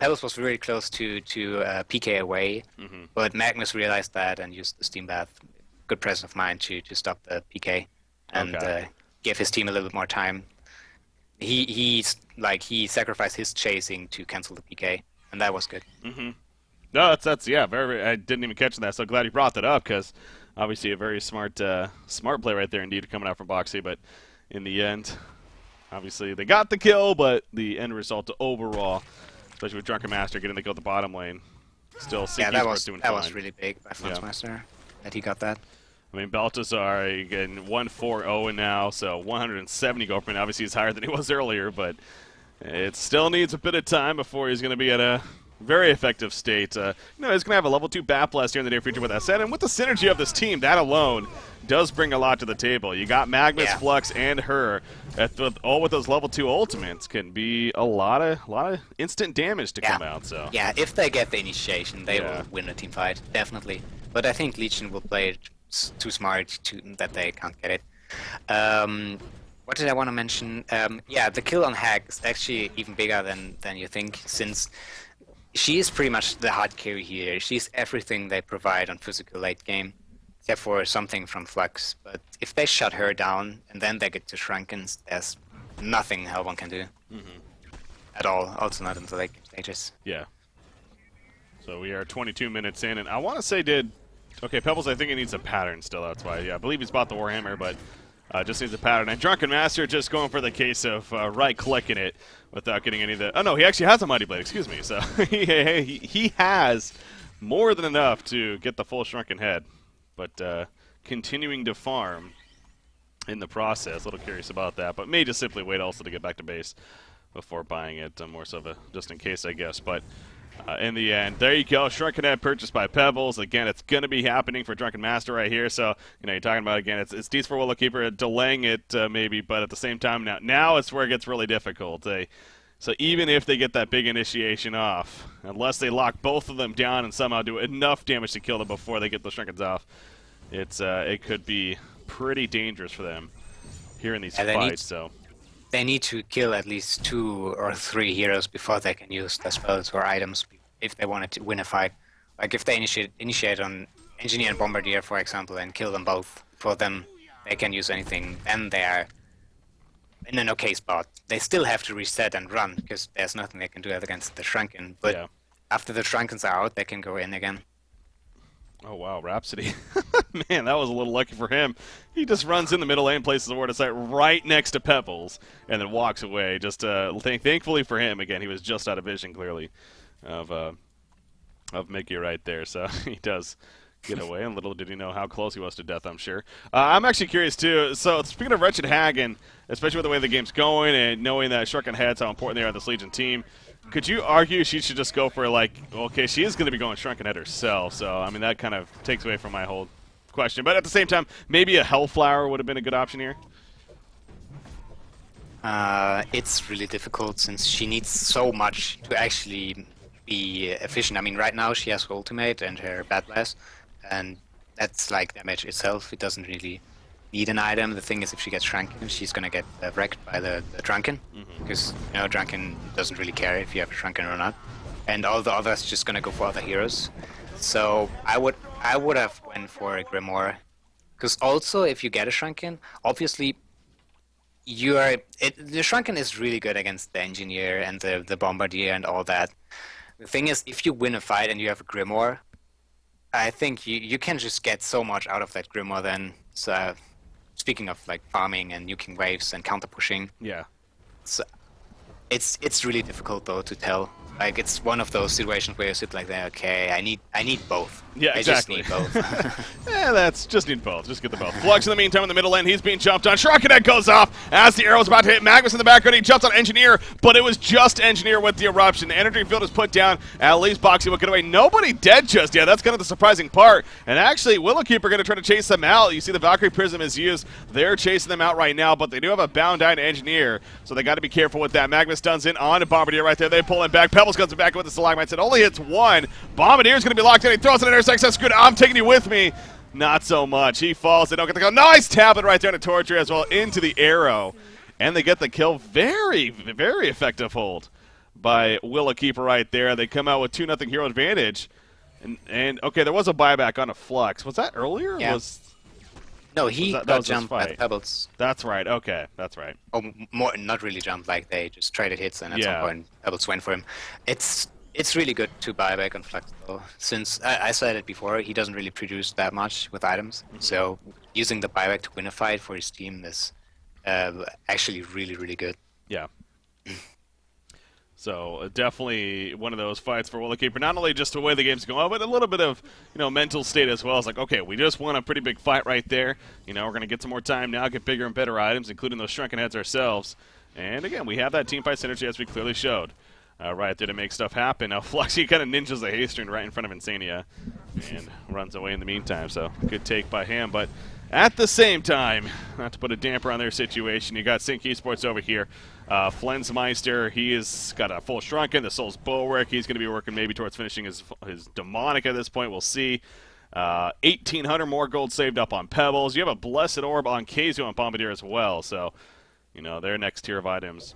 Speaker 2: Pebbles was really close to to uh, PK away,
Speaker 1: Mm-hmm.
Speaker 2: but Magmus realized that and used the Steam Bath. Good presence of mind to to stop the PK and
Speaker 1: Okay.
Speaker 2: uh, give his team a little bit more time. He he's like he sacrificed his chasing to cancel the PK, and that was good.
Speaker 1: No, that's that's yeah, very. very I didn't even catch that. So glad you brought that up because obviously a very smart uh, smart play right there indeed coming out from Boxy. But in the end, obviously they got the kill, but the end result overall, especially with Drunken Master getting the kill at the bottom lane, still
Speaker 2: Yeah,
Speaker 1: CT
Speaker 2: that was
Speaker 1: doing
Speaker 2: that
Speaker 1: fine.
Speaker 2: was really big by Fluxmaster that he got that.
Speaker 1: I mean, Baltazar again 1-4-0 now, so 170 gold point. Obviously, he's higher than he was earlier, but it still needs a bit of time before he's going to be at a very effective state. Uh, you know, he's going to have a level two Bat Blast here in the near future. With that and with the synergy of this team, that alone does bring a lot to the table. You got Magmus,
Speaker 2: Yeah.
Speaker 1: Flux, and her. At the, all with those level two ultimates can be a lot of a lot of instant damage to
Speaker 2: Yeah.
Speaker 1: come out. So
Speaker 2: Yeah, if they get the initiation, they
Speaker 1: Yeah.
Speaker 2: will win a team fight definitely. But I think Legion will play it too smart to that they can't get it. Um, what did I want to mention? Um, yeah, the kill on Hag is actually even bigger than than you think, since she is pretty much the hard carry here. She's everything they provide on physical late game, except for something from Flux. But if they shut her down and then they get to Shrunkens, there's nothing Hellbourne can do. At all, also not in the late game stages.
Speaker 1: Yeah. So we are 22 minutes in, and I want to say did okay Pebbles. I think it needs a pattern still. That's why. Yeah, I believe he's bought the Warhammer, but uh, just needs a pattern. And Drunken Master just going for the case of uh, right clicking it without getting any of the. Oh no, he actually has a Mighty Blade. Excuse me. So he, he he has more than enough to get the full Shrunken Head, but uh, continuing to farm in the process. A little curious about that, but may just simply wait also to get back to base before buying it. Uh, more so of a just in case, I guess. But uh, in the end, there you go. Shrunken Head purchased by Pebbles. Again, it's going to be happening for Drunken Master right here. So you know, you're talking about again, it's it's decent for Willow Keeper delaying it uh, maybe, but at the same time now now it's where it gets really difficult. They, so even if they get that big initiation off, unless they lock both of them down and somehow do enough damage to kill them before they get the Shrunkens off, it's uh, it could be pretty dangerous for them here in these
Speaker 2: need-
Speaker 1: fights. So
Speaker 2: They need to kill at least two or three heroes before they can use their spells or items if they wanted to win a fight. Like if they initiate initiate on Engineer and Bombardier, for example, and kill them both, for them they can use anything, then they are in an okay spot. They still have to reset and run because there's nothing they can do against the Shrunken. But
Speaker 1: Yeah.
Speaker 2: after the Shrunkens are out, they can go in again.
Speaker 1: Oh wow, Rhapsody. Man, that was a little lucky for him. He just runs in the middle lane, places the ward of sight right next to Pebbles, and then walks away. Just uh, th- thankfully for him, again, he was just out of vision clearly of uh, of Mickey right there. So he does get away, and little did he know how close he was to death. I'm sure. Uh, I'm actually curious too. So speaking of Wretched Hagen, especially with the way the game's going, and knowing that Shrunken Heads how important they are on this Legion team. Could you argue she should just go for like okay she is going to be going shrunken head herself so I mean that kind of takes away from my whole question but at the same time maybe a hellflower would have been a good option here
Speaker 2: Uh, it's really difficult since she needs so much to actually be efficient. I mean, right now she has her ultimate and her Bat Blast, and that's like damage itself. It doesn't really need an item. The thing is, if she gets shrunken, she's gonna get uh, wrecked by the, the drunken, because you know drunken doesn't really care if you have a shrunken or not, and all the others just gonna go for other heroes. So I would I would have went for a grimoire, because also if you get a shrunken, obviously you are it, the shrunken is really good against the engineer and the the bombardier and all that. The thing is, if you win a fight and you have a grimoire, I think you you can just get so much out of that grimoire. Then, so speaking of like farming and nuking waves and counter pushing,
Speaker 1: yeah
Speaker 2: it's it's it's really difficult though to tell. Like it's one of those situations where you sit like that. okay, I need I need both.
Speaker 1: Yeah,
Speaker 2: I
Speaker 1: exactly.
Speaker 2: just need both.
Speaker 1: yeah, that's just need both. Just get the both. Flux in the meantime in the middle lane. He's being jumped on. Shrunken Head goes off as the arrow's about to hit Magmus in the background. He jumps on Engineer, but it was just Engineer with the eruption. The energy field is put down. At least Boxy will get away. Nobody dead just yet. That's kind of the surprising part. And actually, Willowkeeper going to try to chase them out. You see the Valkyrie Prism is used. They're chasing them out right now, but they do have a bound down Engineer, so they got to be careful with that. Magmus stuns in on a Bombardier right there. They pull him back. Pebbles comes back with the Stalagmites. It only hits one. Bombardier's going to be locked in. He throws an intersect. That's good. I'm taking you with me. Not so much. He falls. They don't get the kill. Nice tablet right there to Torture as well into the arrow. And they get the kill. Very, very effective hold by Willowkeeper right there. They come out with 2 nothing hero advantage. And, and okay, there was a buyback on a Flux. Was that earlier?
Speaker 2: Yeah.
Speaker 1: Was
Speaker 2: no, he
Speaker 1: that-
Speaker 2: got jumped by the pebbles.
Speaker 1: That's right. Okay, that's right.
Speaker 2: Oh, more not really jumped. Like they just traded hits, and at
Speaker 1: Yeah.
Speaker 2: some point pebbles went for him. It's it's really good to buy back on Flux though, since I, I said it before. He doesn't really produce that much with items, so using the buyback to win a fight for his team is uh, actually really really good.
Speaker 1: Yeah. So uh, definitely one of those fights for Willowkeeper. Not only just the way the game's going, but a little bit of you know mental state as well. It's like, okay, we just won a pretty big fight right there. You know, we're gonna get some more time now, get bigger and better items, including those shrunken heads ourselves. And again, we have that team fight synergy as we clearly showed. Uh, right there to make stuff happen. Now Fluxy kind of ninjas the Hastring right in front of Insania and runs away in the meantime. So good take by him. But at the same time, not to put a damper on their situation, you got Sync Esports over here. Uh, Flensmeister, he has got a full shrunken. The Soul's Bulwark, he's going to be working maybe towards finishing his his demonic at this point. We'll see. Uh, 1,800 more gold saved up on Pebbles. You have a Blessed Orb on Kazu and Bombardier as well. So, you know, their next tier of items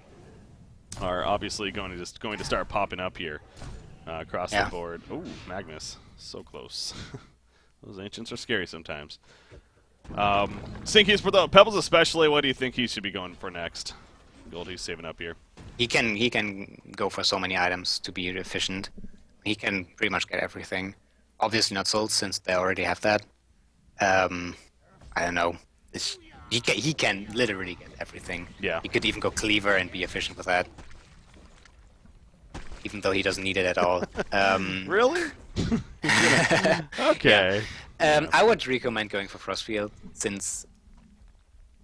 Speaker 1: are obviously going to just going to start popping up here uh, across
Speaker 2: Yeah.
Speaker 1: the board. Ooh, Magmus, so close. Those ancients are scary sometimes. Um, Sinkies for the Pebbles especially. What do you think he should be going for next? Gold he's saving up here.
Speaker 2: He can he can go for so many items to be efficient. He can pretty much get everything. Obviously not sold since they already have that. Um, I don't know. It's, he can he can literally get everything.
Speaker 1: Yeah.
Speaker 2: He could even go cleaver and be efficient with that. Even though he doesn't need it at all. Um,
Speaker 1: Really? okay.
Speaker 2: Um, I would recommend going for Frostfield since.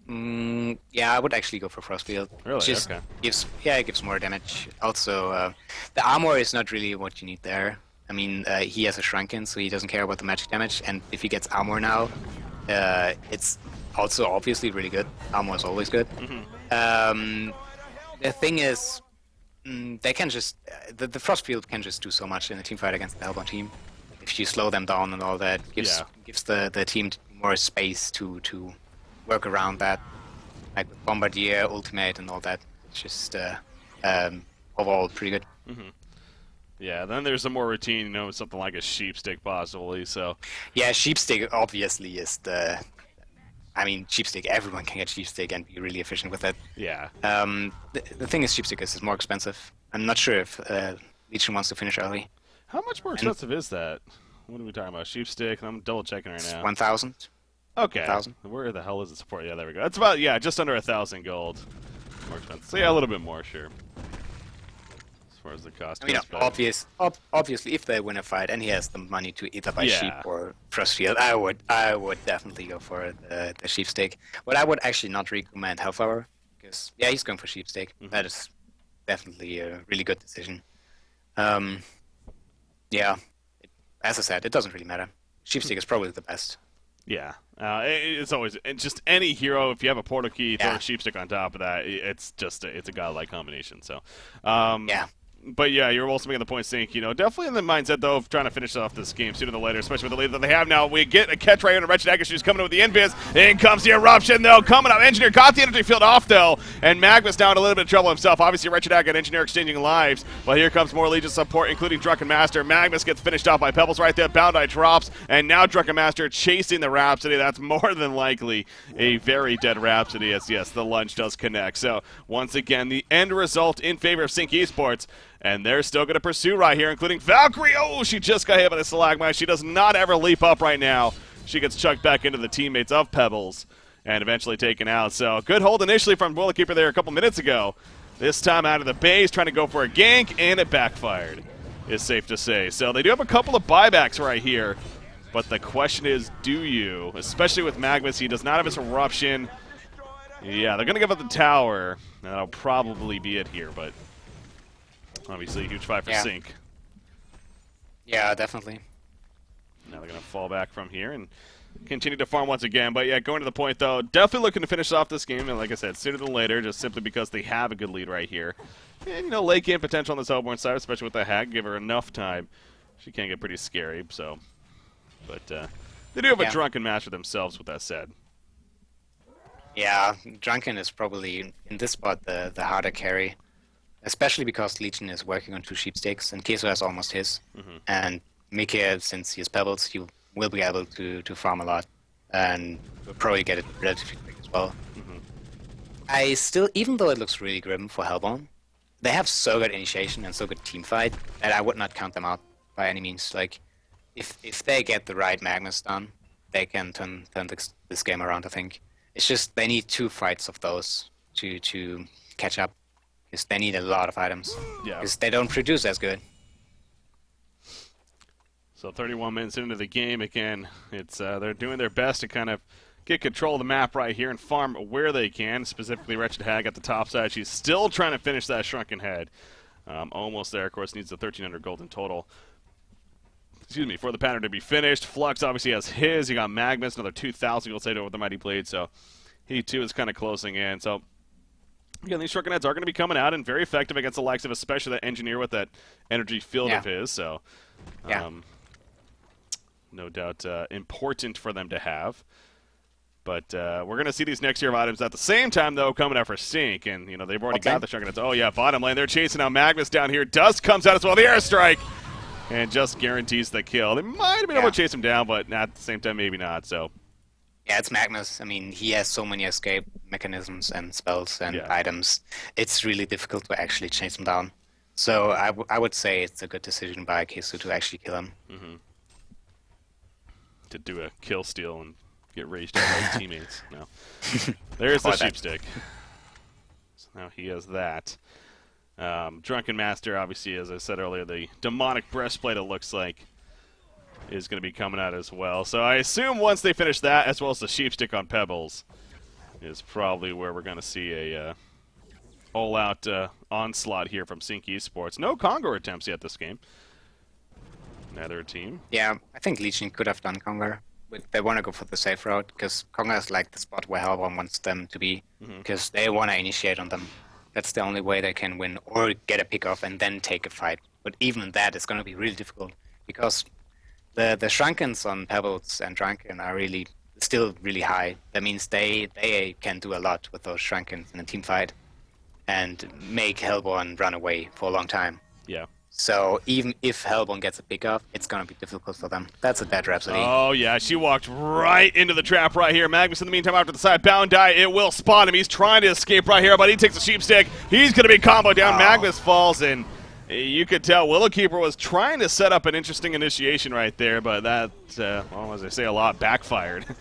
Speaker 2: Mm, yeah, I would actually go for Frostfield.
Speaker 1: Really?
Speaker 2: Just
Speaker 1: Okay.
Speaker 2: gives yeah, it gives more damage. Also, uh, the armor is not really what you need there. I mean, uh, he has a shrunken, so he doesn't care about the magic damage. And if he gets armor now, uh, it's also obviously really good. Armor is always good. Um, the thing is, mm, they can just uh, the, the Frostfield can just do so much in a team fight against the Hellbourne team. If you slow them down and all that, gives
Speaker 1: Yeah.
Speaker 2: gives the, the team more space to to work around that, like with Bombardier, Ultimate, and all that. It's just uh, um, overall pretty good.
Speaker 1: Yeah, then there's a more routine, you know, something like a sheep stick possibly. So,
Speaker 2: Yeah, Sheepstick obviously is the. I mean, Sheepstick, everyone can get Sheepstick and be really efficient with it.
Speaker 1: Yeah.
Speaker 2: Um, the, the thing is, Sheepstick is more expensive. I'm not sure if uh, Legion wants to finish early.
Speaker 1: How much more expensive is that? What are we talking about? Sheepstick? I'm double checking right now.
Speaker 2: 1,000.
Speaker 1: Okay.
Speaker 2: 1,000.
Speaker 1: Where the hell is the support? Yeah, there we go. That's about, yeah, just under a thousand gold. More expensive. So yeah, a little bit more, sure. As far as the cost
Speaker 2: I mean, obvious, ob- obviously, if they win a fight and he has the money to either buy
Speaker 1: Yeah.
Speaker 2: sheep or Frostfield, I would, I would definitely go for the, the sheep stick. But I would actually not recommend Hellflower because yeah, he's going for sheep stick.
Speaker 1: Mm-hmm.
Speaker 2: That is definitely a really good decision. Um, yeah, it, as I said, it doesn't really matter. Sheep stick is probably the best.
Speaker 1: Yeah, uh, it, it's always and just any hero. If you have a portal key, throw
Speaker 2: Yeah.
Speaker 1: a sheepstick on top of that. It's just a, it's a godlike combination. So, um,
Speaker 2: Yeah.
Speaker 1: But yeah, you're also making the point, Sink. You know, definitely in the mindset though of trying to finish off this game sooner than later, especially with the lead that they have now. We get a catch right here, and Wretched Agash who's coming in with the invis. In comes the eruption though, coming up. Engineer got the energy field off though, and Magmus down a little bit of trouble himself. Obviously, Wretched Agate and Engineer exchanging lives. But here comes more Legion support, including Drunken Master. Magmus gets finished off by Pebbles right there. Bound Eye drops, and now Drunken Master chasing the Rhapsody. That's more than likely a very dead Rhapsody. As yes, the lunge does connect. So once again, the end result in favor of Sync Esports. And they're still going to pursue right here, including Valkyrie. Oh, she just got hit by the Stalagmite. She does not ever leap up right now. She gets chucked back into the teammates of Pebbles and eventually taken out. So good hold initially from Willow Keeper there a couple minutes ago. This time out of the base, trying to go for a gank, and it backfired, is safe to say. So they do have a couple of buybacks right here. But the question is, do you? Especially with Magmus, he does not have his eruption. Yeah, they're going to give up the tower. And that'll probably be it here, but obviously a huge fight for
Speaker 2: Yeah.
Speaker 1: Sync.
Speaker 2: Yeah, definitely.
Speaker 1: Now they're going to fall back from here and continue to farm once again. But yeah, going to the point though, definitely looking to finish off this game. And like I said, sooner than later, just simply because they have a good lead right here. And you know, late game potential on this Hellbourne side, especially with the Hag. Give her enough time, she can get pretty scary. So, but uh, they do have a
Speaker 2: Yeah.
Speaker 1: drunken master themselves. With that said,
Speaker 2: Yeah, Drunken is probably in this spot the, the harder carry, especially because Legion is working on two sheep sticks and Keso has almost his. Mm-hmm. And Mika, since he has pebbles, he will be able to, to farm a lot and will probably get it relatively quick as well. Mm-hmm. I still, even though it looks really grim for Hellbourne, they have so good initiation and so good team fight that I would not count them out by any means. Like, if if they get the right Magnus done, they can turn turn this, this game around. I think it's just they need two fights of those to to catch up. Because they need a lot of items.
Speaker 1: Yeah.
Speaker 2: Because they don't produce as good.
Speaker 1: So 31 minutes into the game again, it's uh, they're doing their best to kind of get control of the map right here and farm where they can. Specifically, Wretched Hag at the top side. She's still trying to finish that Shrunken Head. Um, almost there. Of course, needs the 1,300 gold in total. Excuse me, for the pattern to be finished. Flux obviously has his. He got Magnus, another 2,000 gold saved over the Mighty Blade. So he too is kind of closing in. So Again, these Shrunken Heads are going to be coming out and very effective against the likes of especially that engineer with that energy field
Speaker 2: Yeah.
Speaker 1: of his. So,
Speaker 2: Yeah.
Speaker 1: um, no doubt uh, important for them to have. But uh, we're going to see these next year of items at the same time, though, coming out for Sync. And, you know, they've already
Speaker 2: Okay.
Speaker 1: got the Shrunken Heads. Oh, yeah, bottom lane. They're chasing out Magmus down here. Dust comes out as well. The airstrike! And just guarantees the kill. They might have been able to chase him down, but at the same time, maybe not. So,
Speaker 2: Yeah, it's Magmus. I mean, he has so many escape mechanisms and spells and
Speaker 1: Yeah.
Speaker 2: items. It's really difficult to actually chase him down. So I, w- I would say it's a good decision by Kesu to actually kill him.
Speaker 1: to do a kill steal and get raged out by his teammates. No. There's the sheepstick. So now he has that. Um, Drunken Master, obviously, as I said earlier, the demonic breastplate, it looks like, is going to be coming out as well. So I assume once they finish that, as well as the sheepstick on Pebbles, is probably where we're going to see a uh, all-out uh, onslaught here from Sync Esports. No Kongor attempts yet this game. Neither team.
Speaker 2: Yeah, I think Legion could have done Kongor. But they want to go for the safe route because Kongor is like the spot where Hellbourne wants them to be because they want to initiate on them. That's the only way they can win or get a pick off and then take a fight. But even that is going to be really difficult because the the Shrunkens on Pebbles and Drunken are really still really high. That means they they can do a lot with those Shrunkens in a team fight and make Hellbourne run away for a long time.
Speaker 1: Yeah.
Speaker 2: So even if Hellbourne gets a pick off, it's gonna be difficult for them. That's a dead Rhapsody.
Speaker 1: Oh yeah, she walked right into the trap right here. Magmus in the meantime after the side. Bound die, it will spot him. He's trying to escape right here, but he takes a sheep stick. He's gonna be combo down. Oh. Magmus falls in. You could tell Willowkeeper was trying to set up an interesting initiation right there, but that, uh, well, as I say a lot, backfired.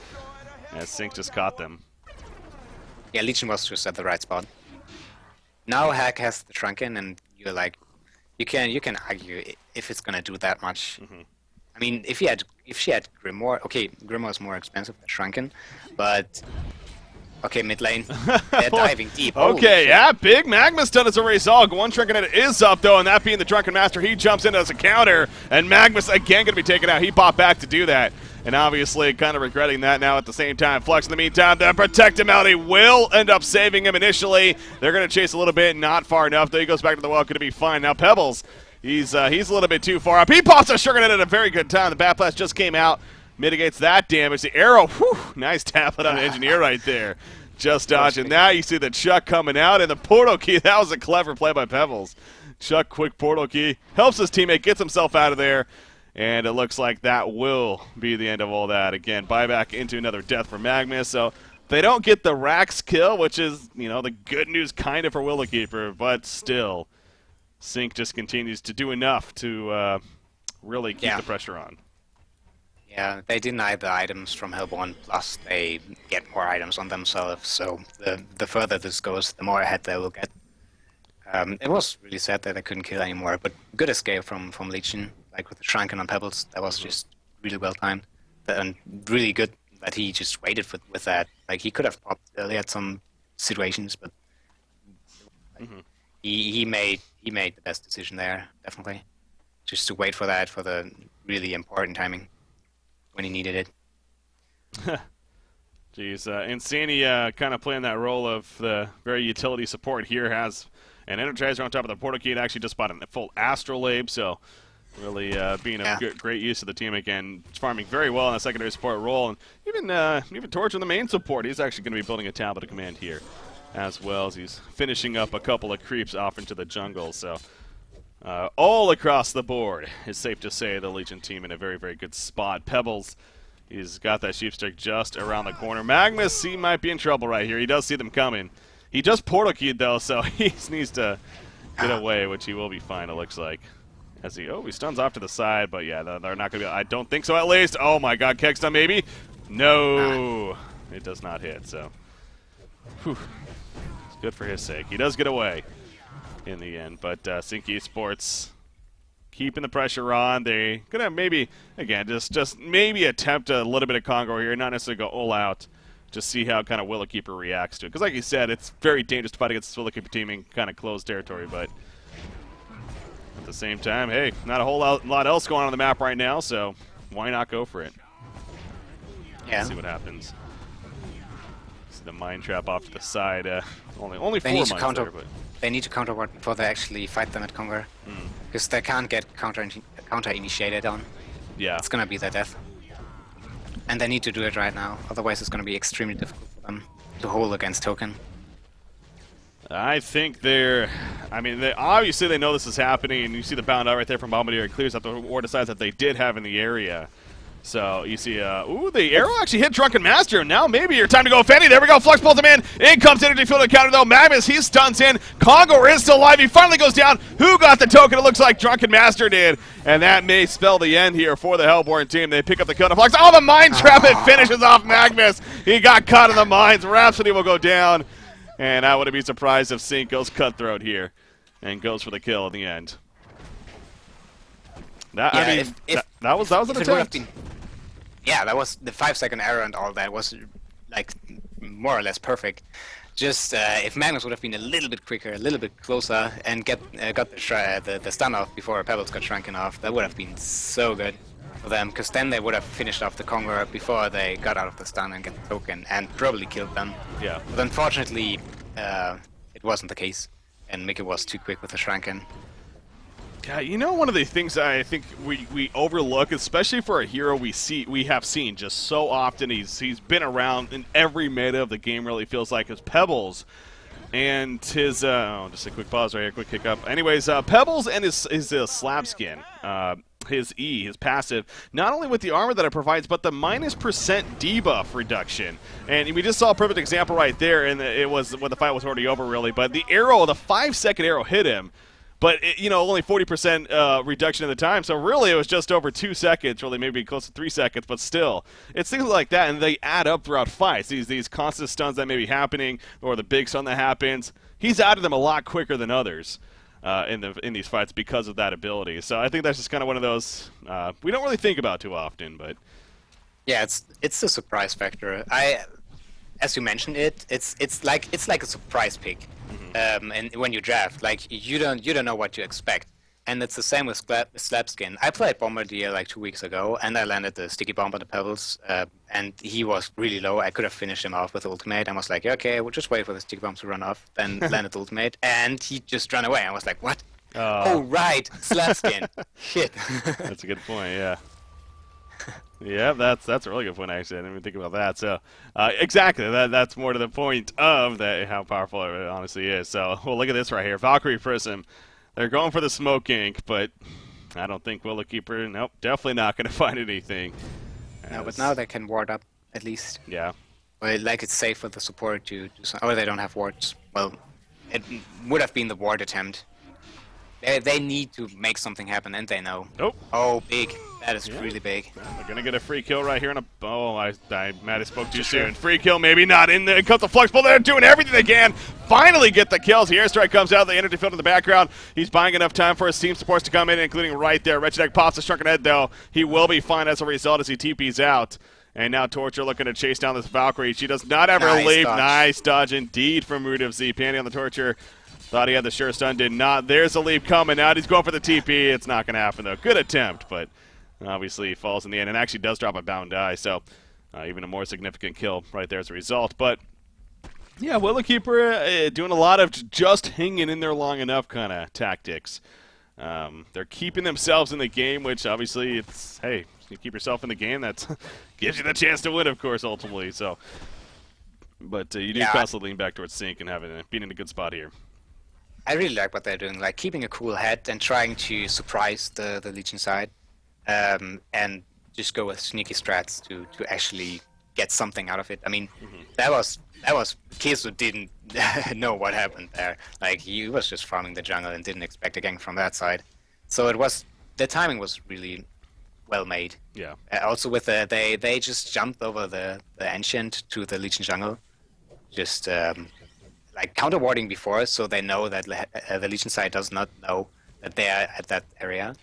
Speaker 1: as Sync just caught them.
Speaker 2: Yeah, Legion was just at the right spot. Now Hag has the Shrunken, and you're like, you can you can argue if it's gonna do that much. Mm -hmm. I mean, if he had if she had Grimoire, okay, Grimoire is more expensive than Shrunken, but okay, mid lane, they're diving deep.
Speaker 1: okay, yeah, big Magma's done as a result. One Shrunken is up though, and that being the Drunken Master, he jumps in as a counter, and Magmus again gonna be taken out. He popped back to do that. And obviously, kind of regretting that now at the same time. Flux, in the meantime, the protectimality will end up saving him initially. They're going to chase a little bit, not far enough. Though he goes back to the well, going to be fine. Now, Pebbles, he's uh, he's a little bit too far up. He pops a sugar at a very good time. The Bat Blast just came out, mitigates that damage. The arrow, whew, nice tablet on Engineer right there. Just dodging. that. you see the Chuck coming out, and the portal key. That was a clever play by Pebbles. Chuck, quick portal key. Helps his teammate, gets himself out of there. And it looks like that will be the end of all that. Again, buyback into another death for Magmus. So they don't get the Rax kill, which is, you know, the good news kind of for Willowkeeper, but still, Sync just continues to do enough to uh, really keep yeah. the pressure on.
Speaker 2: Yeah, they deny the items from Hellbourne, plus they get more items on themselves, so the, the further this goes, the more ahead they will get. Um, it was really sad that they couldn't kill anymore, but good escape from, from Legion like with the Shrunken on Pebbles, that was just really well timed and really good that he just waited for, with that. Like he could have popped early at some situations, but mm-hmm. he he made he made the best decision there, definitely. Just to wait for that for the really important timing when he needed it.
Speaker 1: Jeez, uh, Insani uh, kind of playing that role of the very utility support here has an Energizer on top of the Portal Key. It actually just bought a full Astrolabe, so Really uh, being a yeah. good, great use of the team again, farming very well in the secondary support role, and even uh, even Torch in the main support. He's actually going to be building a tablet of command here, as well as he's finishing up a couple of creeps off into the jungle. So uh, all across the board, it's safe to say the Legion team in a very very good spot. Pebbles. He's got that sheepstick just around the corner. Magmus, he might be in trouble right here. He does see them coming. He just portal keyed though, so he needs to get away, which he will be fine. It looks like. As he, oh, he stuns off to the side, but yeah, they're not going to be, I don't think so at least. Oh my god, Keck stun maybe? No, it does not hit, so. Whew. It's good for his sake. He does get away in the end, but uh, Sync Esports keeping the pressure on. They gonna maybe again just just maybe attempt a little bit of Kongor here, not necessarily go all out. Just see how kind of Willowkeeper reacts to it. Because like you said, it's very dangerous to fight against this Willowkeeper team in kind of closed territory, but at the same time, hey, not a whole lot else going on, on the map right now, so why not go for it?
Speaker 2: Yeah.
Speaker 1: Let's see what happens. See the mine trap off to the side. Uh, only only they four mines
Speaker 2: counter,
Speaker 1: there, but
Speaker 2: they need to counter what before they actually fight them at Kongor, because hmm. mm. they can't get counter counter initiated on.
Speaker 1: Yeah.
Speaker 2: It's gonna be their death, and they need to do it right now. Otherwise, it's gonna be extremely difficult for them to hold against token.
Speaker 1: I think they're. I mean, they, obviously they know this is happening, and you see the bound out right there from Bombardier. It clears up the war decides that they did have in the area. So you see, uh, ooh, the arrow actually hit Drunken Master. Now maybe your time to go Fenny. There we go. Flux pulls him in. In comes Energy Field counter though. Magmus, he stuns in. Kongor is still alive. He finally goes down. Who got the token? It looks like Drunken Master did. And that may spell the end here for the Hellbourne team. They pick up the counter Flux. Oh, the Mind trap. It finishes off Magmus. He got caught in the mines. Rhapsody will go down. And I wouldn't be surprised if Sync goes cutthroat here and goes for the kill in the end. That, yeah, I mean, if, if, that, that, was that was an attempt.
Speaker 2: Yeah, that was the five second error and all that was like more or less perfect. Just uh, if Magmus would have been a little bit quicker, a little bit closer, and get uh, got the, uh, the, the stun off before Pebbles got shrunken off, that would have been so good for them. Because then they would have finished off the Conqueror before they got out of the stun and get the token, and probably killed them.
Speaker 1: Yeah.
Speaker 2: But unfortunately, uh, it wasn't the case, and Mickey was too quick with the Shrunken.
Speaker 1: Yeah, you know one of the things I think we, we overlook, especially for a hero we see we have seen just so often. He's he's been around in every meta of the game. Really feels like is Pebbles. and his uh, oh, just a quick pause right here, quick kick up. Anyways, uh, Pebbles and his his uh, slab skin, uh, his E, his passive, not only with the armor that it provides, but the minus percent debuff reduction. And we just saw a perfect example right there, and it was when the fight was already over, really. But the arrow, the five second arrow, hit him. But it, you know, only 40% uh, reduction in the time, so really it was just over two seconds, really maybe close to three seconds. But still, it's things like that, and they add up throughout fights. These these constant stuns that may be happening, or the big stun that happens, he's out of them a lot quicker than others. Uh, in the in these fights because of that ability, so I think that's just kind of one of those uh, we don't really think about too often. But
Speaker 2: yeah, it's it's the surprise factor. I, as you mentioned it, it's it's like it's like a surprise pick um, and when you draft, like you don't you don't know what to expect. And it's the same with Slabskin. I played Bombardier like two weeks ago, and I landed the Sticky Bomb on the Pebbles, uh, and he was really low. I could have finished him off with Ultimate. I was like, okay, we'll just wait for the Sticky Bomb to run off, then landed Ultimate, and he just ran away. I was like, what? Uh, oh, right, Slabskin. Shit.
Speaker 1: That's a good point, yeah. Yeah, that's that's a really good point. Actually, I didn't even think about that. So, uh, exactly, that that's more to the point of that how powerful it honestly is. So, well, look at this right here, Valkyrie Prism. They're going for the smoke ink, but I don't think Willow Keeper. Nope, definitely not going to find anything.
Speaker 2: No, but now they can ward up at least.
Speaker 1: Yeah.
Speaker 2: Well, like it's safe for the support to do some, or they don't have wards. Well, it would have been the ward attempt. They, they need to make something happen, and they know.
Speaker 1: Nope.
Speaker 2: Oh, big. That is yeah. really big.
Speaker 1: We're gonna get a free kill right here in a. Oh, I, I Matt, I spoke too soon. Free kill, maybe not. In the comes the flux, but they're doing everything they can. Finally, get the kills. The airstrike comes out. The energy field in the background. He's buying enough time for his team supports to come in, including right there. Wretched pops the shrunken head though. He will be fine as a result as he TP's out. And now Torture looking to chase down this Valkyrie. She does not ever nice leave. Dodge. Nice dodge indeed from Root of Z. Panty on the Torture. Thought he had the sure stun, did not. There's a leap coming out. He's going for the TP. It's not going to happen, though. Good attempt, but Obviously, falls in the end and actually does drop a bound die, so uh, even a more significant kill right there as a result. But yeah, Willowkeeper uh, doing a lot of just hanging in there long enough kind of tactics. Um, they're keeping themselves in the game, which obviously it's hey, you keep yourself in the game. That gives you the chance to win, of course, ultimately. So, but uh, you do yeah. constantly lean back towards sink and having being in a good spot here.
Speaker 2: I really like what they're doing, like keeping a cool head and trying to surprise the the Legion side um, and just go with sneaky strats to to actually get something out of it. I mean, mm-hmm. that was that was Kizu didn't know what happened there. Like he was just farming the jungle and didn't expect a gank from that side. So it was the timing was really well made.
Speaker 1: Yeah.
Speaker 2: Uh, also with the they they just jumped over the the ancient to the Legion jungle, just um, like counter warding before, so they know that uh, the Legion side does not know that they are at that area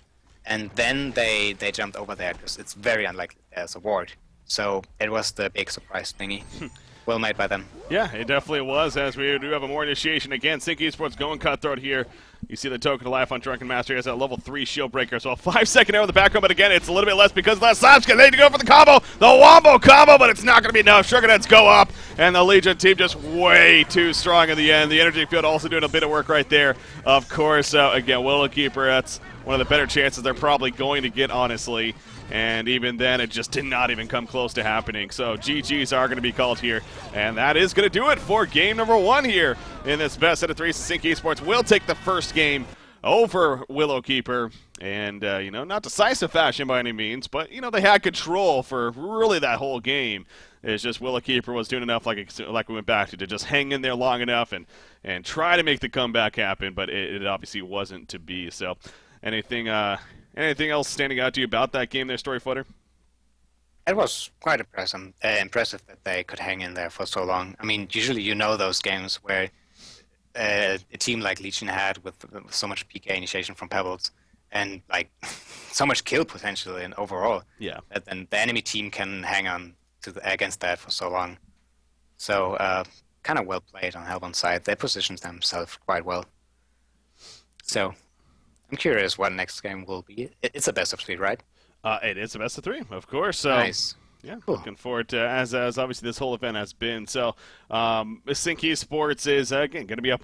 Speaker 2: and then they they jumped over there because it's very unlikely there's a ward. So it was the big surprise thingy. Hmm. well made by them.
Speaker 1: Yeah, it definitely was, as we do have a more initiation again. Sync Esports going cutthroat here. You see the token of life on Drunken Master. He has that level 3 shield breaker. So a 5 second arrow in the background, but again, it's a little bit less because less slaps. They need to go for the combo, the Wombo combo, but it's not going to be enough. Sugarheads go up, and the Legion team just way too strong in the end. The Energy Field also doing a bit of work right there, of course. Again, Willowkeeper, that's one of the better chances they're probably going to get, honestly. And even then, it just did not even come close to happening. So GGs are going to be called here. And that is going to do it for game number one here in this best set of three. Sync Esports will take the first game over Willowkeeper. And, uh, you know, not decisive fashion by any means, but, you know, they had control for really that whole game. It's just Willowkeeper was doing enough, like like we went back to, to just hang in there long enough and, and try to make the comeback happen, but it, it obviously wasn't to be. So Anything uh, anything else standing out to you about that game there, Story Footer?
Speaker 2: It was quite impressive. Uh, impressive that they could hang in there for so long. I mean, usually you know those games where uh, a team like Legion had with, with, so much PK initiation from Pebbles and like so much kill potential and overall.
Speaker 1: Yeah.
Speaker 2: That then the enemy team can hang on to the, against that for so long. So uh, kind of well played on Hellbourne side. They positioned themselves quite well. So I'm curious what next game will be. It's a best of three, right?
Speaker 1: Uh, it is a best of three, of course. So,
Speaker 2: nice.
Speaker 1: Yeah, cool. looking forward to as as obviously this whole event has been. So, um, Sync Esports is uh, again going to be up.